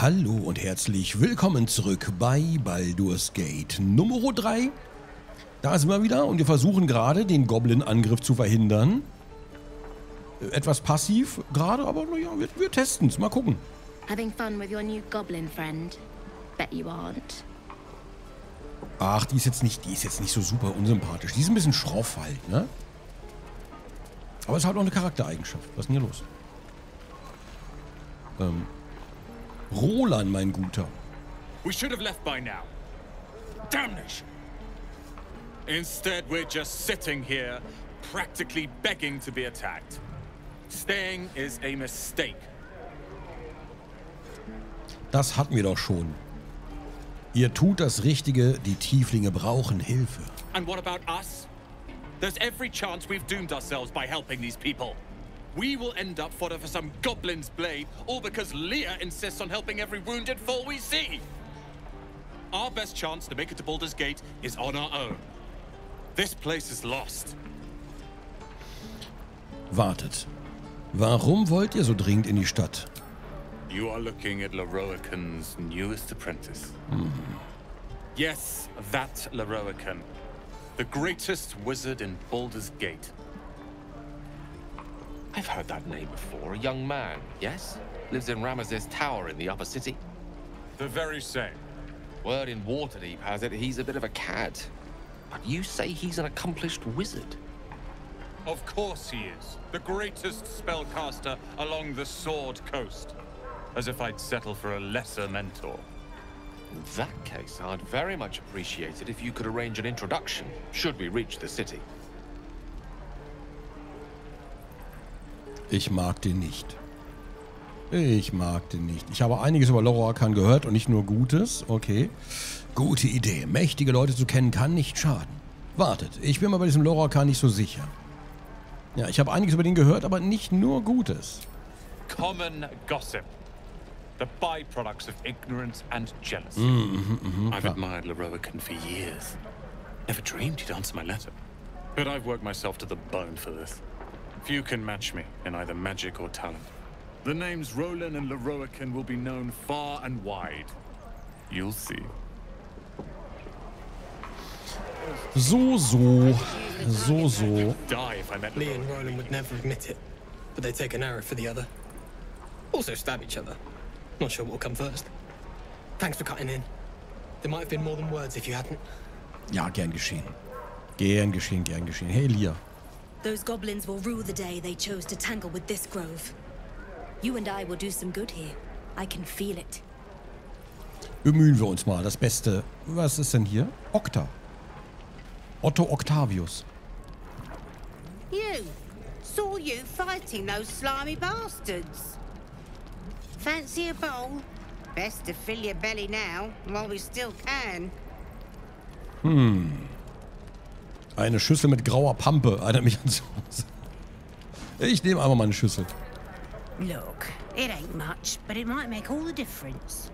Hallo und herzlich willkommen zurück bei Baldur's Gate Nummer 3. Da sind wir wieder und wir versuchen gerade den Goblin-Angriff zu verhindern. Äh, Etwas passiv gerade, aber naja, wir, wir testen es. Mal gucken. Having fun with your new goblin friend? Bet you aren't. Ach, die ist jetzt nicht, die ist jetzt nicht so super unsympathisch. Die ist ein bisschen schroff halt, ne? Aber es hat auch eine Charaktereigenschaft. Was ist denn hier los? Ähm. Roland, mein Guter. We should have left by now. Damnation! Instead, we're just sitting here, practically begging to be attacked. Staying is a mistake. Das hatten wir doch schon. Ihr tut das Richtige, die Tieflinge brauchen Hilfe. And what about us? There's every chance we've doomed ourselves by helping these people. We will end up fodder for some goblin's blade, all because Leah insists on helping every wounded foe we see. Our best chance to make it to Baldur's Gate is on our own. This place is lost. Wartet. Warum wollt ihr so dringend in die Stadt? You are looking at Leroican's newest apprentice. Hmm. Yes, that Leroican. The greatest wizard in Baldur's Gate. I've heard that name before. A young man, yes? Lives in Ramesses Tower in the upper city. The very same. Word in Waterdeep has it he's a bit of a cad. But you say he's an accomplished wizard. Of course he is. The greatest spellcaster along the Sword Coast. As if I'd settle for a lesser mentor. In that case, I'd very much appreciate it if you could arrange an introduction, should we reach the city. Ich mag den nicht. Ich mag den nicht. Ich habe einiges über Loroakan gehört und nicht nur Gutes. Okay. Gute Idee. Mächtige Leute zu kennen kann nicht schaden. Wartet, ich bin mir bei diesem Loroakan nicht so sicher. Ja, ich habe einiges über den gehört, aber nicht nur Gutes. Common gossip. The byproducts of ignorance and jealousy. I've admired Leroican for years. Never dreamed he'd answer my letter. But I've worked myself to the bone for this. Few can match me in either magic or talent. The names Roland and Leroican will be known far and wide. You'll see. So, so. So, so. Die if I met Lee and Roland would never admit it, but they take an arrow for the other. Also stab each other. Not sure what will come first. Thanks for cutting in. There might have been more than words if you hadn't. Ja, gern geschehen. Gern geschehen, gern geschehen. Hey, Lia. Those goblins will rue the day they chose to tangle with this grove. You and I will do some good here. I can feel it. Bemühen wir uns mal. Das Beste. Was ist denn hier? Okta. Otto Octavius. You! Saw you fighting those slimy bastards. Fancy a bowl? Best to fill your belly now, while we still can. Hmm. Eine Schüssel mit grauer Pampe. Erinnert mich an sowas. Ich nehme einfach mal eine Schüssel. Look, it ain't much, but it might make all the difference.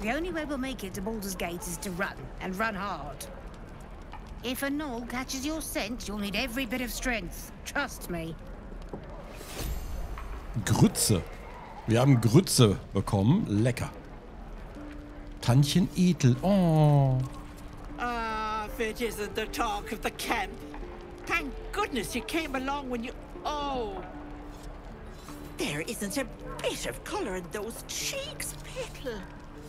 The only way we'll make it to Baldur's Gate is to run, and run hard. If a gnoll catches your scent, you'll need every bit of strength. Trust me. Grütze. Wir haben Grütze bekommen. Lecker. Tantchen Edel. Oh. Ah, it isn't the talk of the camp. Thank goodness you came along when you. Oh! There isn't a bit of colour in those cheeks, Petal.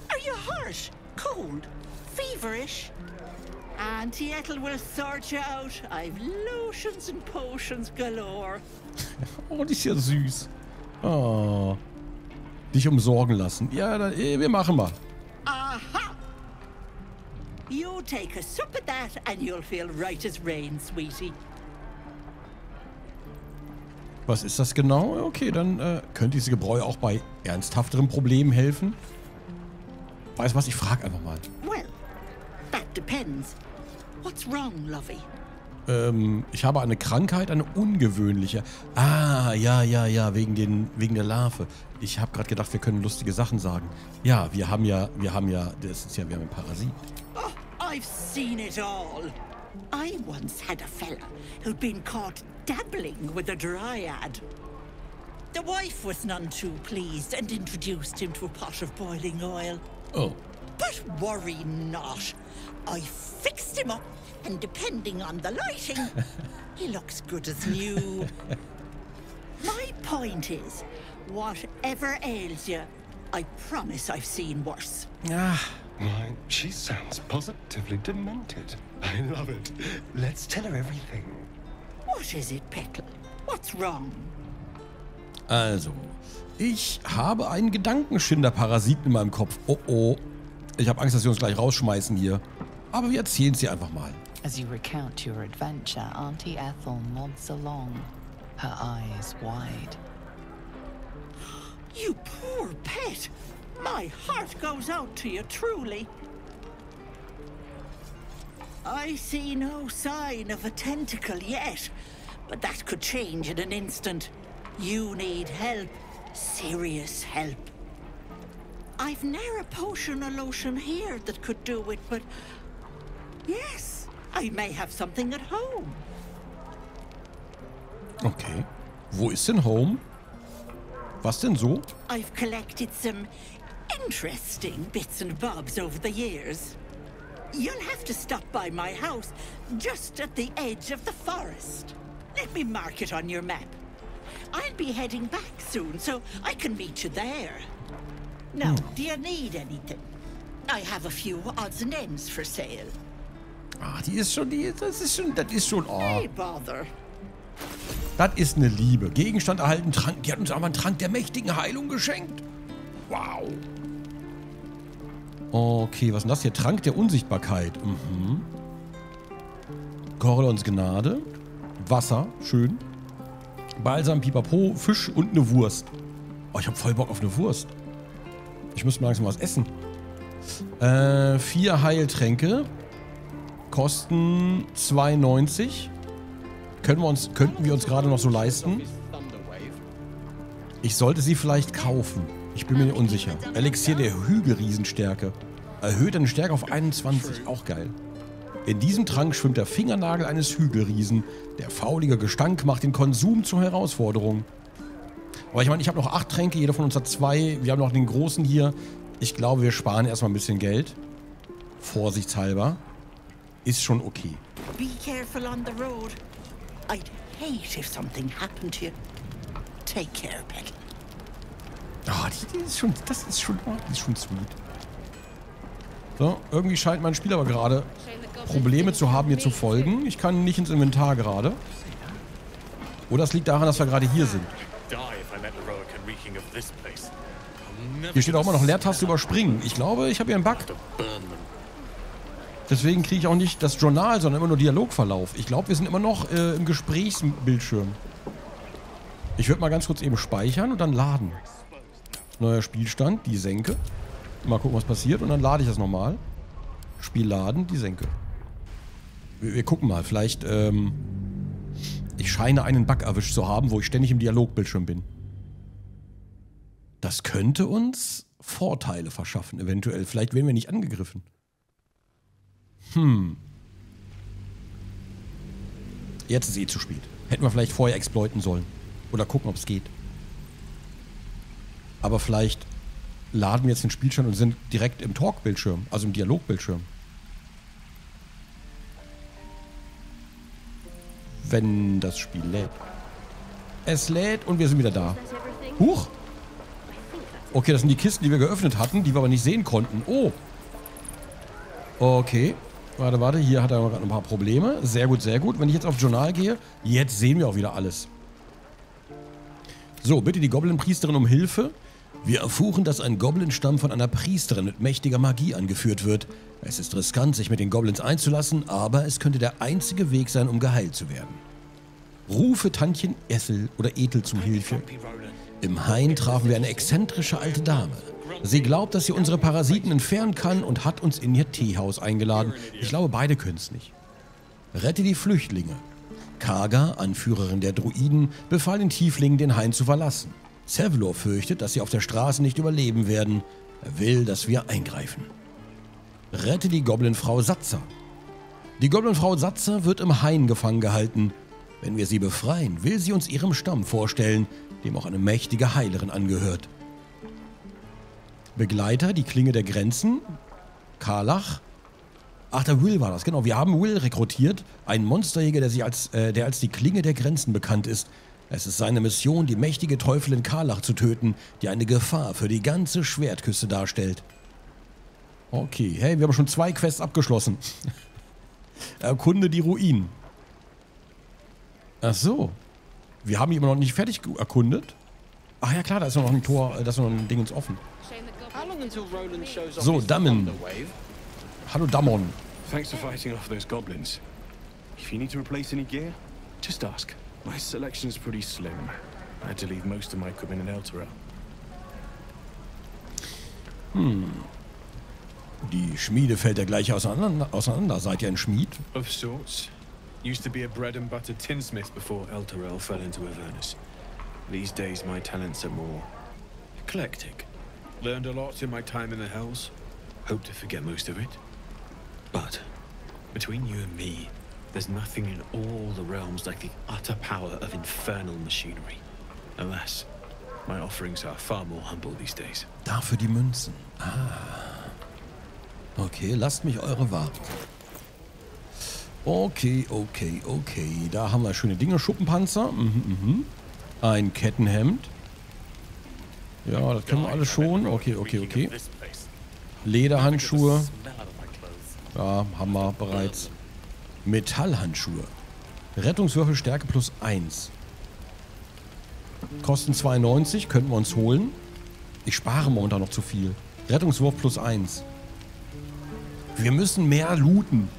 Are you hurt? Cold? Feverish? Auntie Ethel will sort you out. I've lotions and potions galore. Oh, die ist ja süß. Oh. Dich umsorgen lassen. Ja, da, eh, wir machen mal. Take a sup at that and you'll feel right as rain, sweetie. Was ist das genau? Okay, dann äh, könnte diese Gebräu auch bei ernsthafteren Problemen helfen. Weißt du was? Ich frage einfach mal. Well, that depends. What's wrong, lovey? Ähm, ich habe eine Krankheit, eine ungewöhnliche. Ah, ja, ja, ja, wegen, den, wegen der Larve. Ich habe gerade gedacht, wir können lustige Sachen sagen. Ja, wir haben ja, wir haben ja, das ist ja, wir haben einen Parasit. I've seen it all. I once had a fella who'd been caught dabbling with a dryad. The wife was none too pleased and introduced him to a pot of boiling oil. Oh. But worry not. I fixed him up, and depending on the lighting, he looks good as new. My point is, whatever ails you, I promise I've seen worse. Ah, Why, she sounds positively demented. I love it. Let's tell her everything. What is it, Petal? What's wrong? also. Ich habe einen Gedankenschinder-Parasiten in meinem Kopf. Oh oh. Ich habe Angst, dass sie uns gleich rausschmeißen hier. Aber wir erzählen ihr einfach mal. As you recount your adventure, Auntie Ethel nods along, her eyes wide. You poor pet. My heart goes out to you, truly. I see no sign of a tentacle yet, but that could change in an instant. You need help. Serious help. I've ne'er a potion or lotion here that could do it, but yes, I may have something at home. Okay. Wo ist denn Home? Was denn so? I've collected some interesting bits and bobs over the years. You'll have to stop by my house, just at the edge of the forest. Let me mark it on your map. I'll be heading back soon, so I can meet you there. Now, do you need anything? I have a few odds and ends for sale. Ah, die ist schon, die, das ist schon, das ist schon, oh. Hey, bother. Das ist eine Liebe. Gegenstand erhalten, Trank. Die hat uns aber einen Trank der mächtigen Heilung geschenkt. Wow. Okay, was ist denn das hier? Trank der Unsichtbarkeit. Mhm. Corleons Gnade. Wasser, schön. Balsam, Pipapo, Fisch und eine Wurst. Oh, ich habe voll Bock auf eine Wurst. Ich muss mal langsam was essen. Äh, vier Heiltränke. Kosten 2,90. Können wir uns, könnten wir uns gerade noch so leisten? Ich sollte sie vielleicht kaufen. Ich bin mir unsicher. Elixier der Hügelriesenstärke. Erhöht eine Stärke auf 21. Auch geil. In diesem Trank schwimmt der Fingernagel eines Hügelriesen. Der faulige Gestank macht den Konsum zur Herausforderung. Aber ich meine, ich habe noch acht Tränke, jeder von uns hat zwei. Wir haben noch den großen hier. Ich glaube, wir sparen erstmal ein bisschen Geld. Vorsichtshalber. Ist schon okay. Be careful on the road. I'd hate if something happened to you. Take care, Petal. Ah, die, die ist schon, das ist schon, oh, die ist schon sweet. So, irgendwie scheint mein Spiel aber gerade Probleme zu haben, mir zu folgen. Ich kann nicht ins Inventar gerade. Oder es liegt daran, dass wir gerade hier sind. Hier steht auch immer noch Leertaste überspringen. Ich glaube, ich habe hier einen Bug. Deswegen kriege ich auch nicht das Journal, sondern immer nur Dialogverlauf. Ich glaube, wir sind immer noch äh, im Gesprächsbildschirm. Ich würde mal ganz kurz eben speichern und dann laden. Neuer Spielstand, die Senke. Mal gucken, was passiert. Und dann lade ich das nochmal. Spiel laden, die Senke. Wir, wir gucken mal. Vielleicht, ähm... Ich scheine einen Bug erwischt zu haben, wo ich ständig im Dialogbildschirm bin. Das könnte uns Vorteile verschaffen, eventuell. Vielleicht werden wir nicht angegriffen. Hm. Jetzt ist eh zu spät. Hätten wir vielleicht vorher exploiten sollen. Oder gucken, ob es geht. Aber vielleicht laden wir jetzt den Spielstand und sind direkt im Talk-Bildschirm, also im Dialogbildschirm. Wenn das Spiel lädt. Es lädt und wir sind wieder da. Huch! Okay, das sind die Kisten, die wir geöffnet hatten, die wir aber nicht sehen konnten. Oh! Okay. Warte, warte, hier hat er gerade ein paar Probleme. Sehr gut, sehr gut. Wenn ich jetzt auf Journal gehe, jetzt sehen wir auch wieder alles. So, bitte die Goblin-Priesterin um Hilfe. Wir erfuhren, dass ein Goblin-Stamm von einer Priesterin mit mächtiger Magie angeführt wird. Es ist riskant, sich mit den Goblins einzulassen, aber es könnte der einzige Weg sein, um geheilt zu werden. Rufe Tantchen Ethel oder Ethel zum Hilfe. Im Hain trafen wir eine exzentrische alte Dame. Sie glaubt, dass sie unsere Parasiten entfernen kann und hat uns in ihr Teehaus eingeladen. Ich glaube, beide können es nicht. Rette die Flüchtlinge. Kaga, Anführerin der Druiden, befahl den Tieflingen, den Hain zu verlassen. Sevlor fürchtet, dass sie auf der Straße nicht überleben werden. Er will, dass wir eingreifen. Rette die Goblinfrau Satzer. Die Goblinfrau Satzer wird im Hain gefangen gehalten. Wenn wir sie befreien, will sie uns ihrem Stamm vorstellen. dem auch eine mächtige Heilerin angehört. Begleiter, die Klinge der Grenzen, Karlach. Ach, der Will war das, genau. Wir haben Will rekrutiert, einen Monsterjäger, der, sich als, äh, der als die Klinge der Grenzen bekannt ist. Es ist seine Mission, die mächtige Teufelin Karlach zu töten, die eine Gefahr für die ganze Schwertküste darstellt. Okay, hey, wir haben schon zwei Quests abgeschlossen. Erkunde die Ruinen. Ach so. Wir haben die immer noch nicht fertig erkundet. Ach ja klar, da ist noch ein Tor, äh, da ist noch ein Ding ins Offen. So, Dammen. Hallo Dammon. Thanks for fighting off those goblins. If you need to replace any gear, just ask. My selection's pretty slim. I had to leave most of my equipment in Elturel. Hm. Die Schmiede fällt ja gleich auseinander, auseinander. Seid ihr ein Schmied? Of sorts. Used to be a bread and butter tinsmith before Elturel fell into Avernus. These days my talents are more eclectic. Learned a lot in my time in the Hells. Hope to forget most of it. But between you and me, there's nothing in all the realms like the utter power of infernal machinery. Alas, my offerings are far more humble these days. Dafür die Münzen. Ah. Okay, lasst mich eure warten. Okay, okay, okay. Da haben wir schöne Dinge. Schuppenpanzer. Mhm, mhm. Ein Kettenhemd. Ja, das können wir alles schon. Okay, okay, okay. Lederhandschuhe. Ja, haben wir bereits. Metallhandschuhe. Rettungswürfel Stärke plus 1. Kosten 92, könnten wir uns holen. Ich spare momentan noch zu viel. Rettungswurf plus 1. Wir müssen mehr looten.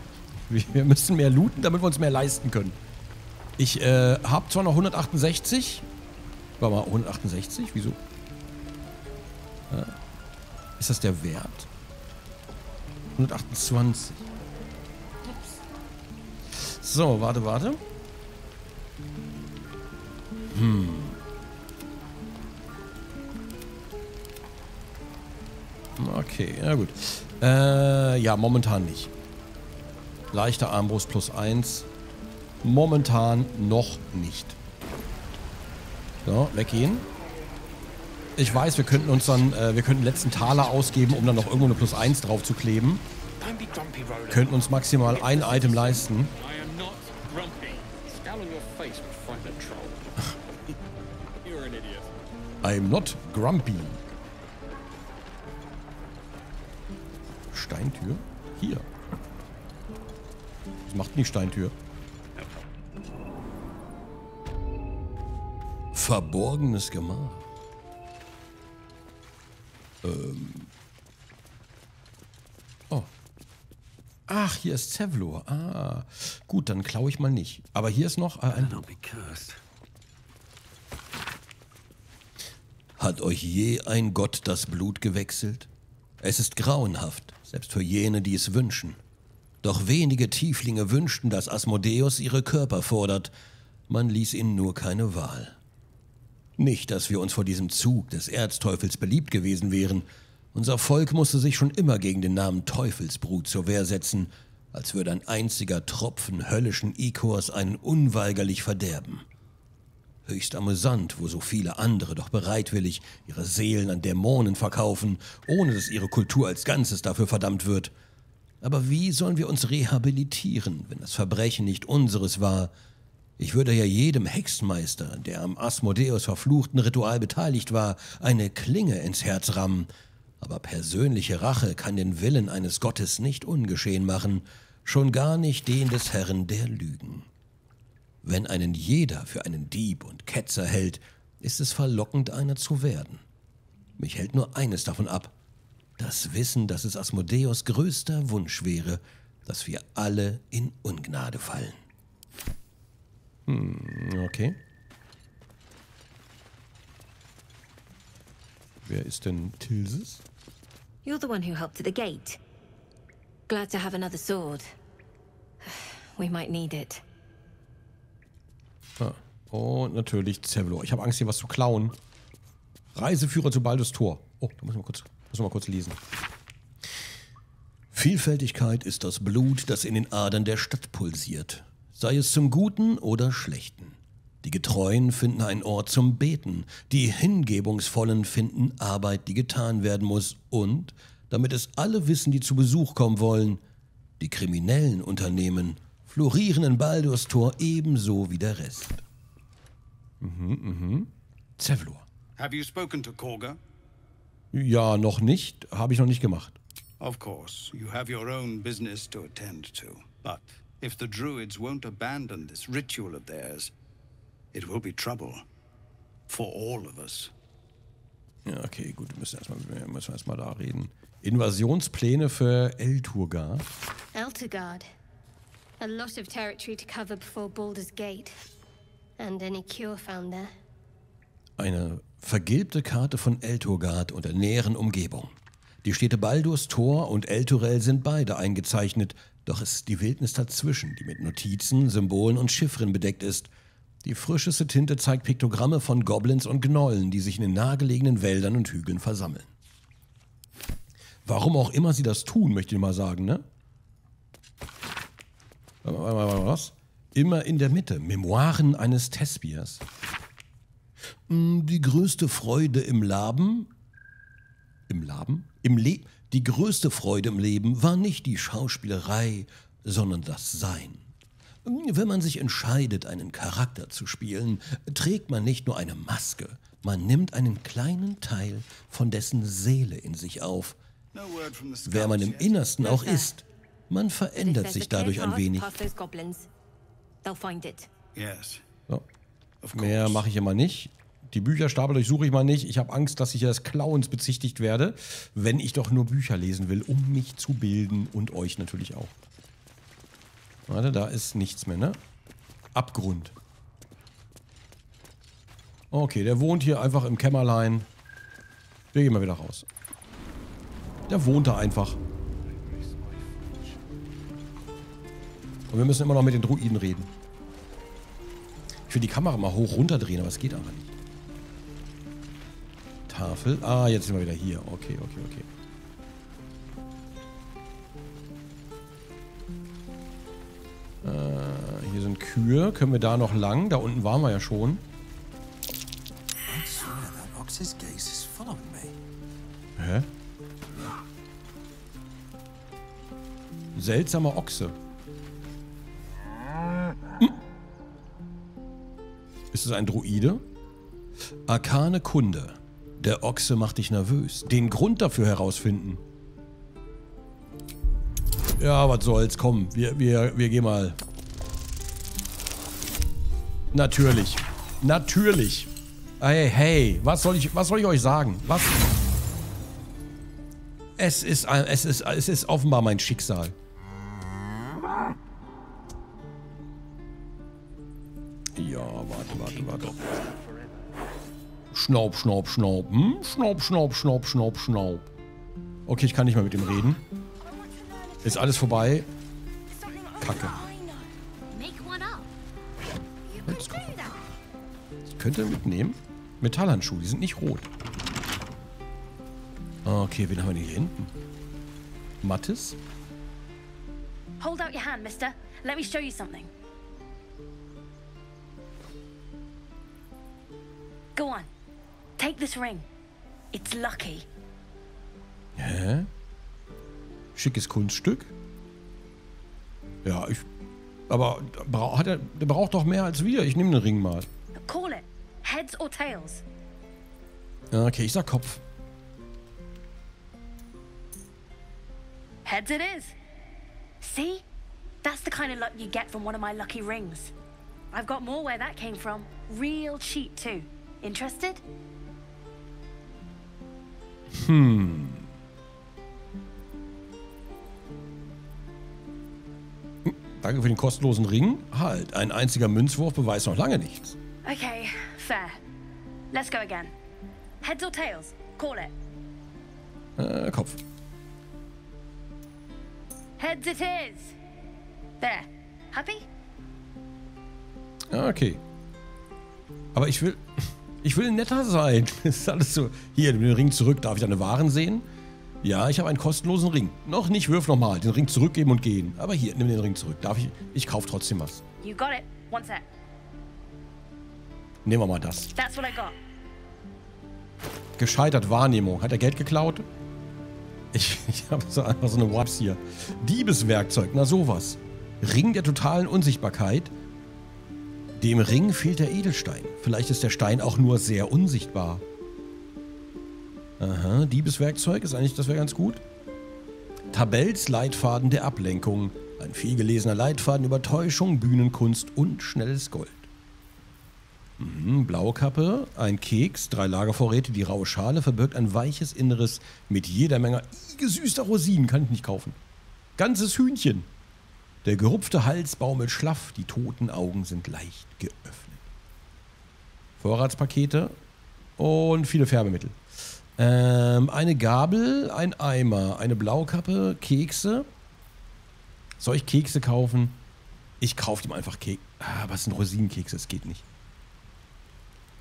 Wir müssen mehr looten, damit wir uns mehr leisten können. Ich äh, habe zwar noch 168. Warte mal, 168? Wieso? Ist das der Wert? 128. So, warte, warte. Hm. Okay, ja gut. Äh, ja, momentan nicht. Leichter Armbrust plus 1. Momentan noch nicht. So, weggehen. Ich weiß, wir könnten uns dann, äh, wir könnten letzten Taler ausgeben, um dann noch irgendwo eine plus 1 drauf zu kleben. Könnten uns maximal ein Item leisten. I'm not grumpy. Steintür? Hier. Was macht die Steintür? Verborgenes Gemach. Ähm. Ach, hier ist Zevlor. Ah. Gut, dann klaue ich mal nicht. Aber hier ist noch äh, ein... Hat euch je ein Gott das Blut gewechselt? Es ist grauenhaft, selbst für jene, die es wünschen. Doch wenige Tieflinge wünschten, dass Asmodeus ihre Körper fordert. Man ließ ihnen nur keine Wahl. Nicht, dass wir uns vor diesem Zug des Erzteufels beliebt gewesen wären. Unser Volk musste sich schon immer gegen den Namen Teufelsbrut zur Wehr setzen, als würde ein einziger Tropfen höllischen Ikors einen unweigerlich verderben. Höchst amüsant, wo so viele andere doch bereitwillig ihre Seelen an Dämonen verkaufen, ohne dass ihre Kultur als Ganzes dafür verdammt wird. Aber wie sollen wir uns rehabilitieren, wenn das Verbrechen nicht unseres war? Ich würde ja jedem Hexenmeister, der am Asmodeus verfluchten Ritual beteiligt war, eine Klinge ins Herz rammen. Aber persönliche Rache kann den Willen eines Gottes nicht ungeschehen machen, schon gar nicht den des Herrn der Lügen. Wenn einen jeder für einen Dieb und Ketzer hält, ist es verlockend, einer zu werden. Mich hält nur eines davon ab. Das Wissen, dass es Asmodeus größter Wunsch wäre, dass wir alle in Ungnade fallen. Hm, okay. Wer ist denn Tilsis? You're the one who helped at the gate. Glad to have another sword. We might need it. Ah. Und natürlich Zevlor. Ich habe Angst, hier was zu klauen. Reiseführer zu Baldus Tor. Oh, da muss ich mal kurz, muss ich mal kurz lesen. Vielfältigkeit ist das Blut, das in den Adern der Stadt pulsiert. Sei es zum Guten oder Schlechten. Die Getreuen finden einen Ort zum Beten, die Hingebungsvollen finden Arbeit, die getan werden muss und, damit es alle wissen, die zu Besuch kommen wollen, die kriminellen Unternehmen florieren in Baldurs Tor ebenso wie der Rest. Mhm, mhm. Zevlor. Have you spoken to Korga? Ja, noch nicht. Habe ich noch nicht gemacht. Of course, you have your own business to attend to. But if the druids won't abandon this ritual of theirs, it will be trouble. For all of us. Ja, okay, gut, wir müssen erstmal, müssen erstmal da reden. Invasionspläne für Elturgard. Elturgard. A lot of territory to cover before Baldur's Gate. And any cure found there. Eine vergilbte Karte von Elturgard und der näheren Umgebung. Die Städte Baldurs Tor und Elturel sind beide eingezeichnet, doch es ist die Wildnis dazwischen, die mit Notizen, Symbolen und Chiffren bedeckt ist. Die frischeste Tinte zeigt Piktogramme von Goblins und Gnollen, die sich in den nahegelegenen Wäldern und Hügeln versammeln. Warum auch immer sie das tun, möchte ich mal sagen, ne? Was? Immer in der Mitte. Memoiren eines Thespiers. Hm, die größte Freude im Laben. Im Laben? Im Le die größte Freude im Leben war nicht die Schauspielerei, sondern das Sein. Wenn man sich entscheidet, einen Charakter zu spielen, trägt man nicht nur eine Maske, man nimmt einen kleinen Teil von dessen Seele in sich auf. Wer man im Innersten auch ist, man verändert sich dadurch ein wenig. So. Mehr mache ich immer nicht. Die Bücherstapel durchsuche ich mal nicht. Ich habe Angst, dass ich des Clowns bezichtigt werde, wenn ich doch nur Bücher lesen will, um mich zu bilden und euch natürlich auch. Warte, da ist nichts mehr, ne? Abgrund. Okay, der wohnt hier einfach im Kämmerlein. Wir gehen mal wieder raus. Der wohnt da einfach. Und wir müssen immer noch mit den Druiden reden. Ich will die Kamera mal hoch runterdrehen, aber es geht einfach nicht. Tafel. Ah, jetzt sind wir wieder hier. Okay, okay, okay. Äh, hier sind Kühe. Können wir da noch lang? Da unten waren wir ja schon. Hä? Seltsamer Ochse. Hm. Ist es ein Druide? Arkane Kunde. Der Ochse macht dich nervös. Den Grund dafür herausfinden. Ja, was soll's. Komm, wir, wir, wir gehen mal. Natürlich. Natürlich. Hey, hey, was soll ich, was soll ich euch sagen? Was? Es ist, es ist, es ist offenbar mein Schicksal. Ja, warte, warte, warte. Schnaub, schnaub, schnaub. Hm? Schnaub, schnaub, schnaub, schnaub, schnaub. Okay, ich kann nicht mehr mit ihm reden. Ist alles vorbei. Kacke. Ich könnte mitnehmen. Metallhandschuhe, die sind nicht rot. Okay, wen haben wir denn hier hinten? Mattis? Hold out your hand, mister. Let me show you something. Go on. Take this ring. It's lucky. Hä? Schickes Kunststück? Ja, ich. Aber hat er, der braucht doch mehr als wir. Ich nehme den Ring mal. Call it. Heads or tails? Okay, ich sag Kopf. Heads it is. See? That's the kind of luck you get from one of my lucky rings. I've got more where that came from. Real cheap too. Interested? Hm. Danke für den kostenlosen Ring. Halt, ein einziger Münzwurf beweist noch lange nichts. Okay, fair. Let's go again. Heads or tails? Call it. Äh, Kopf. Heads it is. There. Happy? Okay. Aber ich will. Ich will netter sein. Das ist alles so. Hier, den Ring zurück. Darf ich deine Waren sehen? Ja, ich habe einen kostenlosen Ring. Noch nicht, wirf nochmal. Den Ring zurückgeben und gehen. Aber hier, nimm den Ring zurück. Darf ich? Ich kaufe trotzdem was. You got it. One sec. Nehmen wir mal das. That's what I got. Gescheitert Wahrnehmung. Hat er Geld geklaut? Ich, ich habe so einfach so eine Waps hier. Diebeswerkzeug, na sowas. Ring der totalen Unsichtbarkeit. Dem Ring fehlt der Edelstein. Vielleicht ist der Stein auch nur sehr unsichtbar. Aha, Diebeswerkzeug ist eigentlich, das wäre ganz gut. Tabells Leitfaden der Ablenkung. Ein vielgelesener Leitfaden über Täuschung, Bühnenkunst und schnelles Gold. Mhm, Blaukappe, ein Keks, drei Lagervorräte, die raue Schale verbirgt ein weiches Inneres mit jeder Menge gesüßter Rosinen, kann ich nicht kaufen. Ganzes Hühnchen. Der gerupfte Hals baumelt schlaff, die toten Augen sind leicht geöffnet. Vorratspakete und viele Färbemittel. Ähm, eine Gabel, ein Eimer, eine Blaukappe, Kekse. Soll ich Kekse kaufen? Ich kaufe ihm einfach Kekse. Ah, was sind Rosinenkekse? Das geht nicht.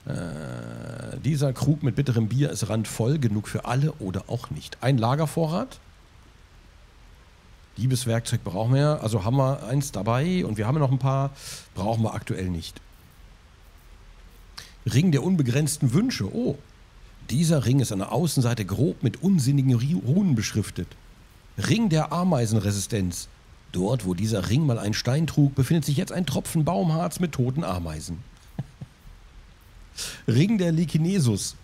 Äh, dieser Krug mit bitterem Bier ist randvoll, genug für alle oder auch nicht. Ein Lagervorrat. Diebeswerkzeug brauchen wir, also haben wir eins dabei und wir haben noch ein paar, brauchen wir aktuell nicht. Ring der unbegrenzten Wünsche. Oh, dieser Ring ist an der Außenseite grob mit unsinnigen Runen beschriftet. Ring der Ameisenresistenz. Dort, wo dieser Ring mal einen Stein trug, befindet sich jetzt ein Tropfen Baumharz mit toten Ameisen. Ring der Lekinesus.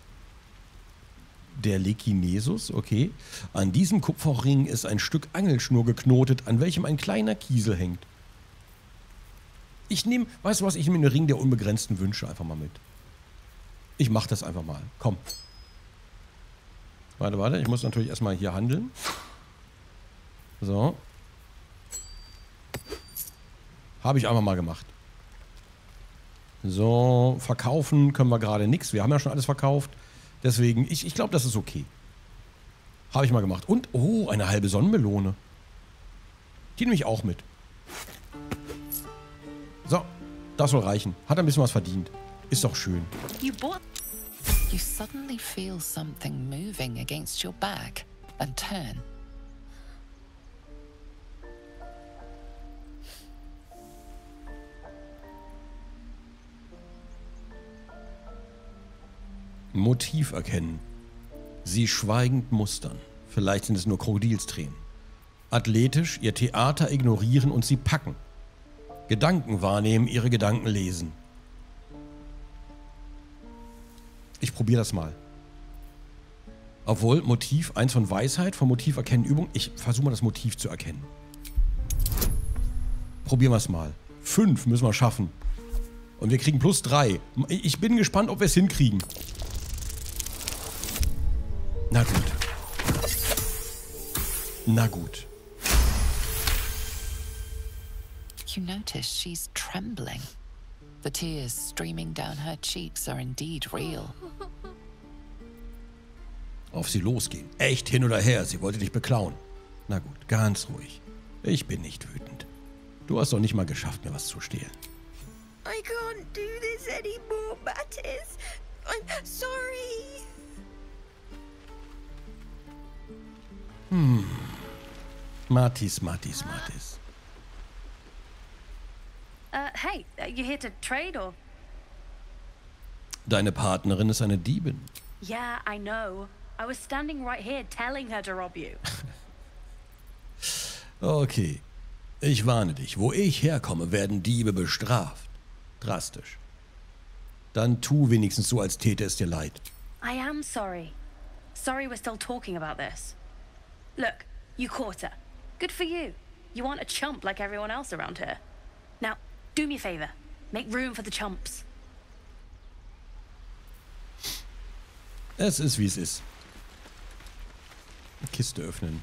Der Lekinesus, okay. An diesem Kupferring ist ein Stück Angelschnur geknotet, an welchem ein kleiner Kiesel hängt. Ich nehme, weißt du was, ich nehme den Ring der unbegrenzten Wünsche einfach mal mit. Ich mache das einfach mal. Komm. Warte, warte, ich muss natürlich erstmal hier handeln. So. Habe ich einfach mal gemacht. So, verkaufen können wir gerade nichts. Wir haben ja schon alles verkauft. Deswegen, ich, ich glaube, das ist okay. Habe ich mal gemacht. Und, oh, eine halbe Sonnenmelone. Die nehme ich auch mit. So, das soll reichen. Hat ein bisschen was verdient. Ist doch schön. You suddenly feel something moving against your back and turn. Motiv erkennen. Sie schweigend mustern. Vielleicht sind es nur Krokodilstränen. Athletisch ihr Theater ignorieren und sie packen. Gedanken wahrnehmen, ihre Gedanken lesen. Ich probiere das mal. Obwohl, Motiv, eins von Weisheit, von Motiv erkennen Übung. Ich versuche mal das Motiv zu erkennen. Probieren wir es mal. Fünf müssen wir schaffen. Und wir kriegen plus drei. Ich bin gespannt, ob wir es hinkriegen. Na gut. Na gut. You notice she's trembling. The tears streaming down her cheeks are indeed real. Auf sie losgehen. Echt hin oder her, sie wollte dich beklauen. Na gut, ganz ruhig. Ich bin nicht wütend. Du hast doch nicht mal geschafft, mir was zu stehlen. I can't do this anymore, Mattis. I'm sorry. Hm. Matis, Matis, Matis. Uh, hey, are you here to trade or? Deine Partnerin ist eine Diebin. Yeah, I know. I was standing right here telling her to rob you. Okay. Ich warne dich. Wo ich herkomme, werden Diebe bestraft. Drastisch. Dann tu wenigstens so, als täte es dir leid. I am sorry. Sorry we're still talking about this. Look, you caught her. Good for you. You aren't a chump like everyone else around here. Do me a favor. Make room for the chumps. Es ist, wie es ist. Kiste öffnen.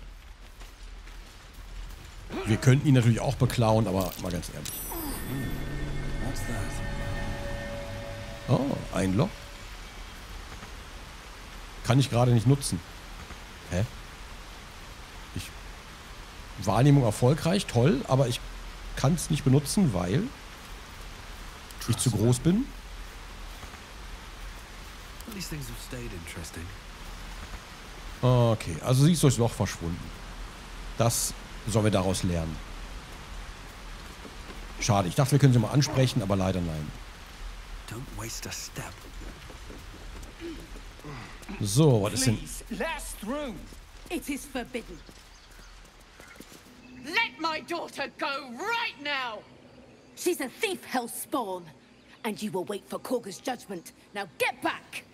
Wir könnten ihn natürlich auch beklauen, aber mal ganz ehrlich. Oh, ein Loch. Kann ich gerade nicht nutzen. Hä? Ich. Wahrnehmung erfolgreich, toll, aber ich kann es nicht benutzen, weil ich zu groß bin. Okay, also sie ist durchs Loch verschwunden. Das sollen wir daraus lernen. Schade, ich dachte, wir können sie mal ansprechen, aber leider nein. So, was ist denn... It is forbidden. Let my daughter go right now! She's a thief, Hellspawn. And you will wait for Korga's judgment. Now get back!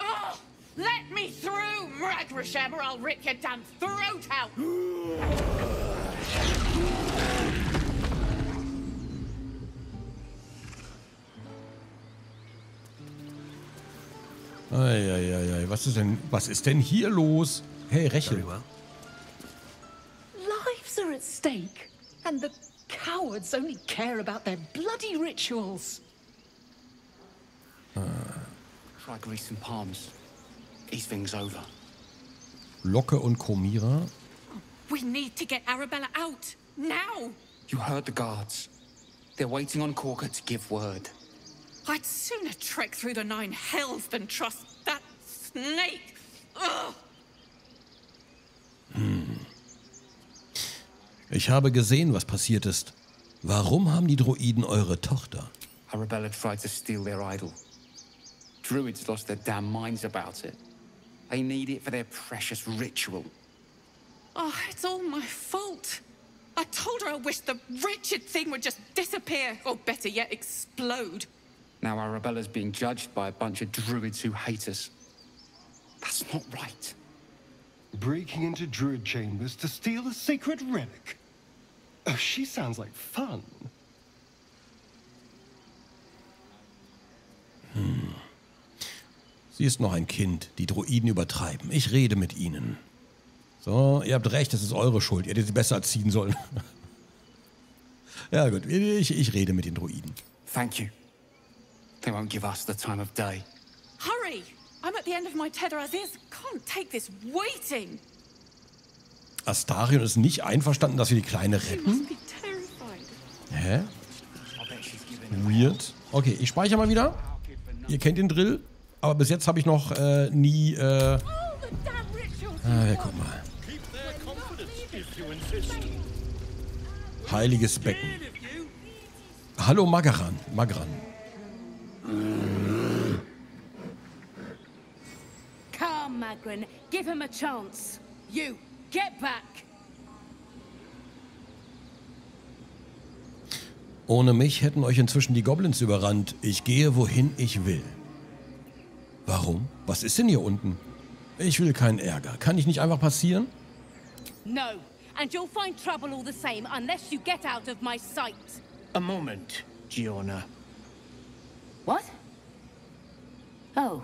Oh, let me through, Mragrasham, or I'll rip your damn throat out! Eieiei, was ist denn, was ist denn hier los? Hey, Rechel. Lives are at stake, and the cowards only care about their bloody rituals. Uh. Try grease some palms. These things over. Locke und Komira. We need to get Arabella out, now! You heard the guards. They're waiting on Corker to give word. I'd sooner trek through the nine hells than trust that snake! Ugh! Ich habe gesehen, was passiert ist. Warum haben die Droiden eure Tochter? Arabella tried to steal their idol. Druids lost their damn minds about it. They need it for their precious ritual. Oh, it's all my fault. I told her I wished the wretched thing would just disappear, or better yet, explode. Now Arabella's being judged by a bunch of druids who hate us. That's not right. Breaking into druid chambers to steal a sacred relic. Oh, she sounds like fun. Hm. Sie ist noch ein Kind. Die Droiden übertreiben. Ich rede mit ihnen. So, ihr habt recht, das ist eure Schuld. Ihr hättet sie besser erziehen sollen. ja gut, ich, ich rede mit den Droiden. Thank you. They won't give us the time of day. Hurry! I'm at the end of my tether as is. Can't take this waiting. Astarion ist nicht einverstanden, dass wir die Kleine retten? must be terrified. Hä? Weird. Okay, ich speichere mal wieder. Ihr kennt den Drill. Aber bis jetzt habe ich noch äh, nie... Äh ah, ja, guck mal. Heiliges Becken. Hallo Magaran. Magaran. Come, Magrin. Give him a chance. You, get back. Ohne mich hätten euch inzwischen die Goblins überrannt. Ich gehe, wohin ich will. Warum? Was ist denn hier unten? Ich will keinen Ärger. Kann ich nicht einfach passieren? No, and you'll find trouble all the same unless you get out of my sight. A moment, Giona. What? Oh,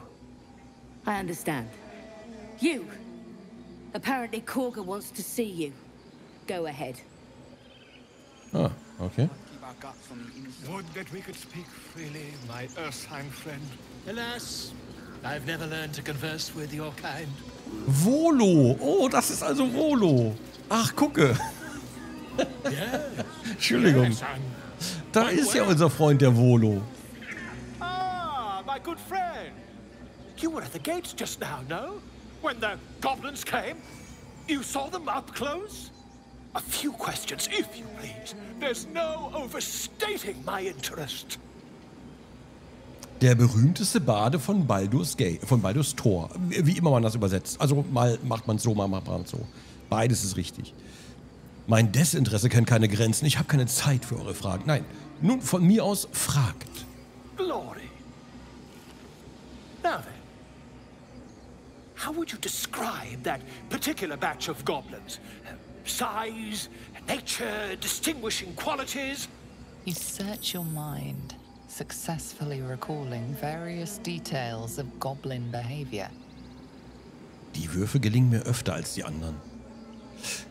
I understand. You. Apparently Korga wants to see you. Go ahead. Ah, okay. Would that we could speak freely, my Ursheim friend. Alas, I've never learned to converse with your kind. Volo. Oh, das ist also Volo. Ach, gucke. Entschuldigung. Yes, I'm Da ist ja unser Freund der Volo. Ah, my good friend. You were at the gates just now, no? When the goblins came? You saw them up close? A few questions, if you please. There's no overstating my interest. Der berühmteste Bade von Baldur's Gate, von Baldur's Tor. Wie immer man das übersetzt. Also mal macht man es so, mal macht man es so. Beides ist richtig. Mein Desinteresse kennt keine Grenzen. Ich habe keine Zeit für eure Fragen. Nein, nun von mir aus fragt. Glory. Now then, how would you describe that particular batch of goblins? Uh, size, nature, distinguishing qualities? You search your mind, successfully recalling various details of goblin behavior. Die Würfe gelingen mir öfter als die anderen.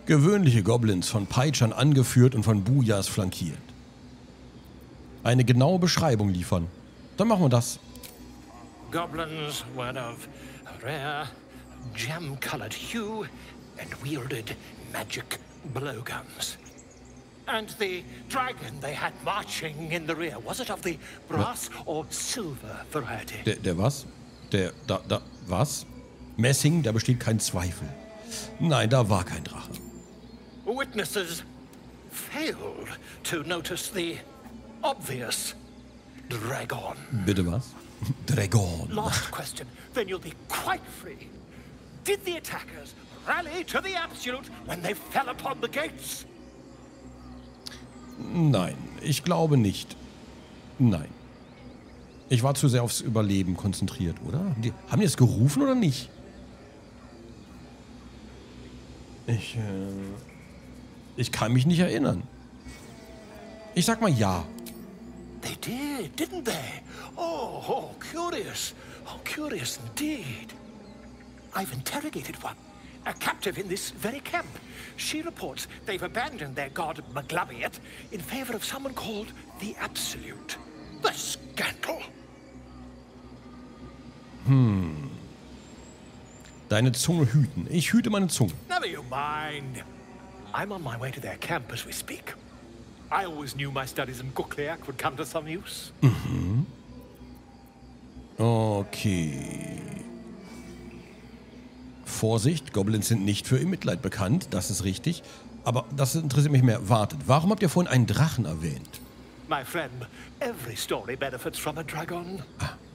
Gewöhnliche Goblins, von Peitschern angeführt und von Bujas flankiert. Eine genaue Beschreibung liefern. Dann machen wir das. Goblins were of rare, gem-colored hue and wielded magic blowguns. And the dragon they had marching in the rear, was it of the brass or silver variety? Der, der was? Der, da, da, was? Messing, da besteht kein Zweifel. Nein, da war kein Drache. Witnesses failed to notice the obvious. Dragon. Bitte was? Dragon. Last question, then you'll be quite free. Did the attackers rally to the Absolute when they fell upon the gates? Nein, ich glaube nicht. Nein. Ich war zu sehr aufs Überleben konzentriert, oder? Haben die, haben die es gerufen oder nicht? Ich, äh, ich kann mich nicht erinnern. Ich sag mal ja. They did, didn't they? Oh, oh, curious. Oh, curious indeed. I've interrogated one, a captive in this very camp. She reports they've abandoned their god Maglabiet in favor of someone called the Absolute. The scandal! Hm. Deine Zunge hüten. Ich hüte meine Zunge. Never you mind. I'm on my way to their camp as we speak. I always knew my studies in Gukleak would come to some use. Mhm. Okay. Vorsicht, Goblins sind nicht für ihr Mitleid bekannt, das ist richtig. Aber das interessiert mich mehr. Wartet, warum habt ihr vorhin einen Drachen erwähnt? My friend, every story benefits from a dragon.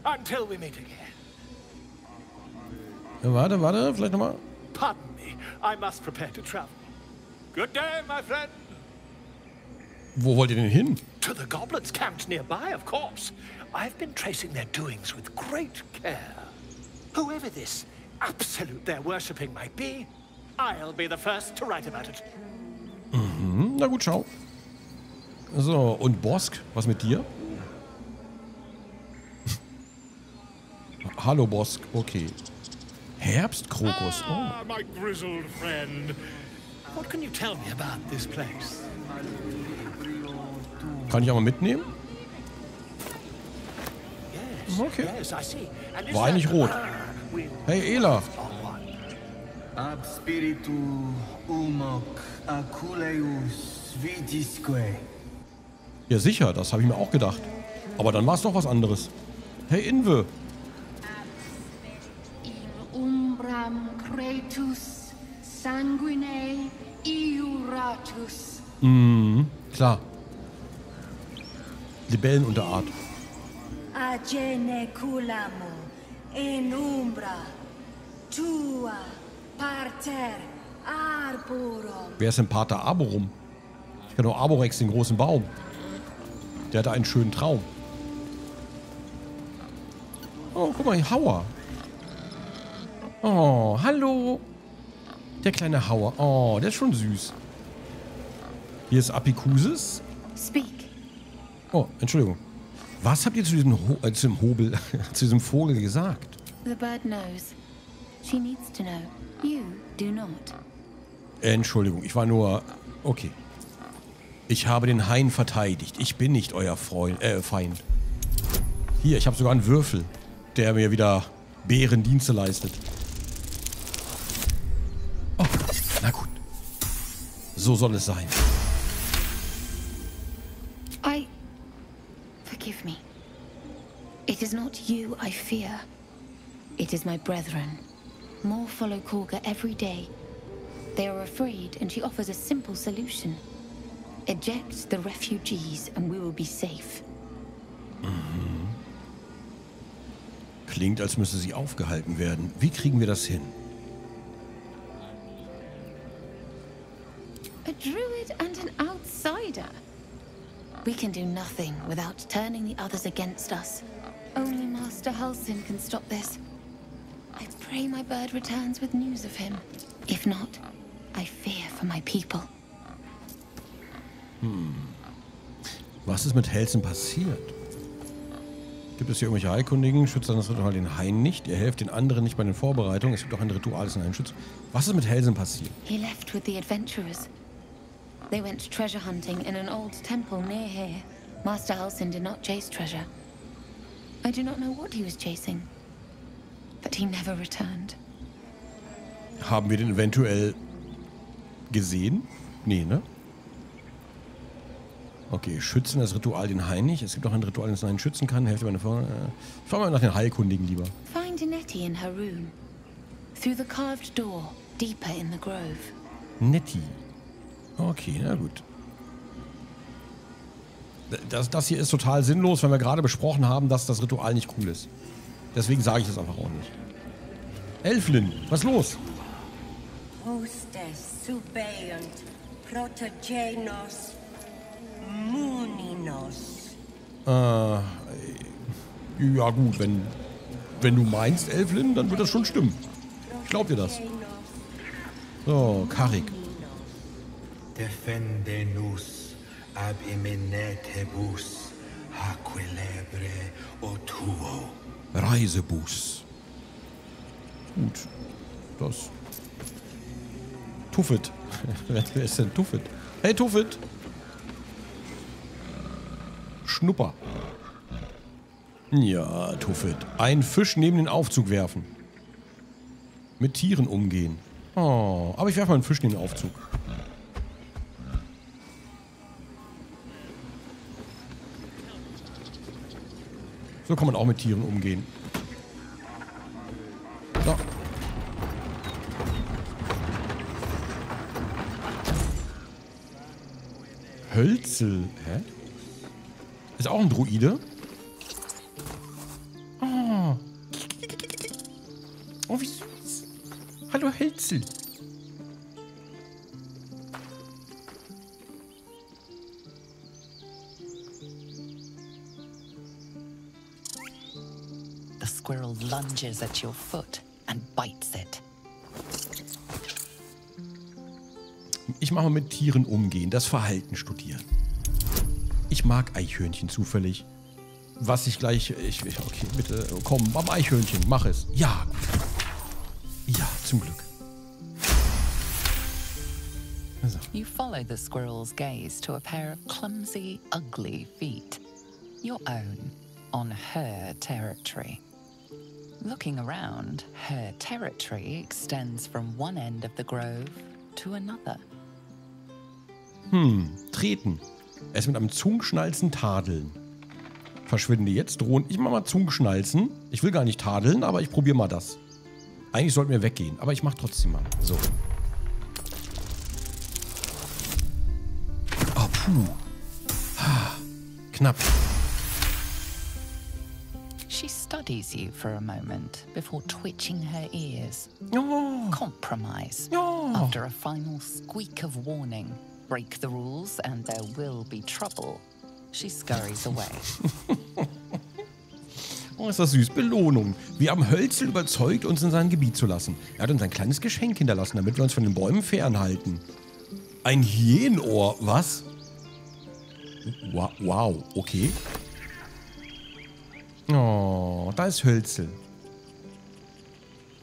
Until we meet again. Ja, warte, warte, vielleicht nochmal. Pardon me, I must prepare to travel. Good day, my friend. Wo wollt ihr denn hin? To the goblins camped nearby, of course. I've been tracing their doings with great care. Whoever this absolute they're worshipping might be, I'll be the first to write about it. Mhm, na gut, schau. So, und Bosk, was mit dir? Hallo Bosk, okay. Herbstkrokus. Oh. Ah, my grizzled friend. What can you tell me about this place? Kann ich aber mitnehmen? Yes, Okay. yes, I see. And is War eigentlich rot. Hey, Ela. Ab spiritu umok aculeus vitisque. Ja, sicher, das habe ich mir auch gedacht. Aber dann war es doch was anderes. Hey, Inve. Umbram cretus sanguine iuratus. Mhm, klar. Libellenunterart. Agene culamo in umbra tua parter arborum. Wer ist denn Pater Arborum? Ich kenne nur Arborex, den großen Baum. Der hatte einen schönen Traum. Oh, guck mal, Hauer. Oh, hallo. Der kleine Hauer. Oh, der ist schon süß. Hier ist Apikusis. Speak. Oh, Entschuldigung. Was habt ihr zu diesem, Ho äh, zu diesem Hobel, zu diesem Vogel gesagt? The bird knows. She needs to know. You do not. Entschuldigung, ich war nur... Okay. Ich habe den Hain verteidigt. Ich bin nicht euer Freund, äh, Feind. Hier, ich habe sogar einen Würfel, der mir wieder Bärendienste leistet. Oh, na gut. So soll es sein. Fear. It is my brethren. More follow Korga every day. They are afraid, and she offers a simple solution. Eject the refugees, and we will be safe. Mhm. Klingt, als müsste sie aufgehalten werden. Wie kriegen wir das hin? A druid and an outsider. We can do nothing without turning the others against us. Only Master Halsin can stop this. I pray my bird returns with news of him. If not, I fear for my people. Hm. Was ist mit Helsen passiert? Gibt es hier irgendwelche Heilkundigen? Schützt dann das Ritual den Hain nicht? Ihr helft den anderen nicht bei den Vorbereitungen. Es gibt auch ein Ritual, das Hain schützt. Was ist mit Helsen passiert? He left with the adventurers. They went treasure hunting in an old temple near here. Master Halsin did not chase treasure. I do not know what he was chasing. But he never returned. Haben wir den eventuell gesehen? Nee, ne? Okay, schützen das Ritual den Hain nicht. Es gibt auch ein Ritual, das Hain schützen kann. Hälfte meiner Vor... Äh, ich frage mal nach den Heilkundigen lieber. Find Nettie in her room. Through the carved door, deeper in the grove. Nettie. Okay, na gut. Das, das hier ist total sinnlos, wenn wir gerade besprochen haben, dass das Ritual nicht cool ist. Deswegen sage ich es einfach auch nicht. Elflin, was ist los? Hostes subeunt protogenos muninos. Äh, ja gut, wenn, wenn du meinst, Elflin, dann wird das schon stimmen. Ich glaub dir das. So, Karik. Defendenus ab iminetibus aquelebre otuo. Reisebus. Gut. Das. Tuffet. Wer ist denn Tuffet? Hey Tuffet! Schnupper. Ja, Tuffet. Ein Fisch neben den Aufzug werfen. Mit Tieren umgehen. Oh, aber ich werfe mal einen Fisch neben den Aufzug. So kann man auch mit Tieren umgehen. So. Hölzel. Hä? Ist auch ein Druide? Oh. Oh, wie süß. Hallo Hölzel. The squirrel lunges at your foot and bites it. Ich mache mal mit Tieren umgehen, das Verhalten studieren. Ich mag Eichhörnchen zufällig. Was ich gleich... Ich, okay, bitte, komm, beim Eichhörnchen, mach es. Ja. Ja, zum Glück. You follow the squirrel's gaze to a pair of clumsy, ugly feet. Your own, on her territory. Looking around, her territory extends from one end of the grove to another. Hm, treten. Es mit einem Zungenschnalzen tadeln. Verschwinde jetzt, drohen. Ich mach mal Zungenschnalzen. Ich will gar nicht tadeln, aber ich probiere mal das. Eigentlich sollten wir weggehen, aber ich mach trotzdem mal. So. Oh, puh. Ha, knapp. Studies you for a moment before twitching her ears. Compromise. After a final squeak of warning, break the rules and there will be trouble. She scurries away. Oh, ist das süß. Belohnung. Wir haben Hölzel überzeugt, uns in sein Gebiet zu lassen. Er hat uns ein kleines Geschenk hinterlassen, damit wir uns von den Bäumen fernhalten. Ein Hyänenohr. Was? Wa- Wow, okay. Oh, da ist Hölzel.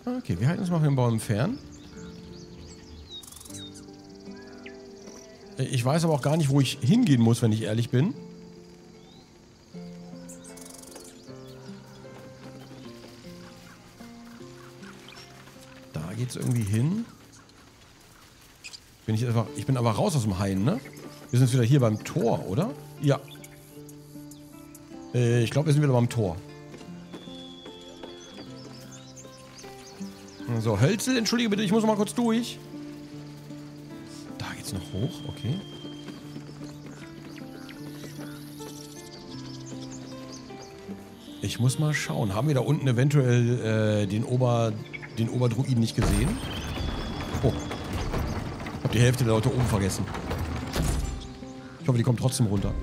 Okay, wir halten uns mal von den Bäumen fern. Ich weiß aber auch gar nicht, wo ich hingehen muss, wenn ich ehrlich bin. Da geht's irgendwie hin. Bin ich einfach. Ich bin aber raus aus dem Hain, ne? Wir sind jetzt wieder hier beim Tor, oder? Ja. Äh, ich glaube, wir sind wieder beim Tor. So, Hölzel, entschuldige bitte, ich muss noch mal kurz durch. Da geht's noch hoch, okay. Ich muss mal schauen. Haben wir da unten eventuell äh, den, Ober, den Oberdruiden nicht gesehen? Oh. Ich habe die Hälfte der Leute oben vergessen. Ich hoffe, die kommen trotzdem runter.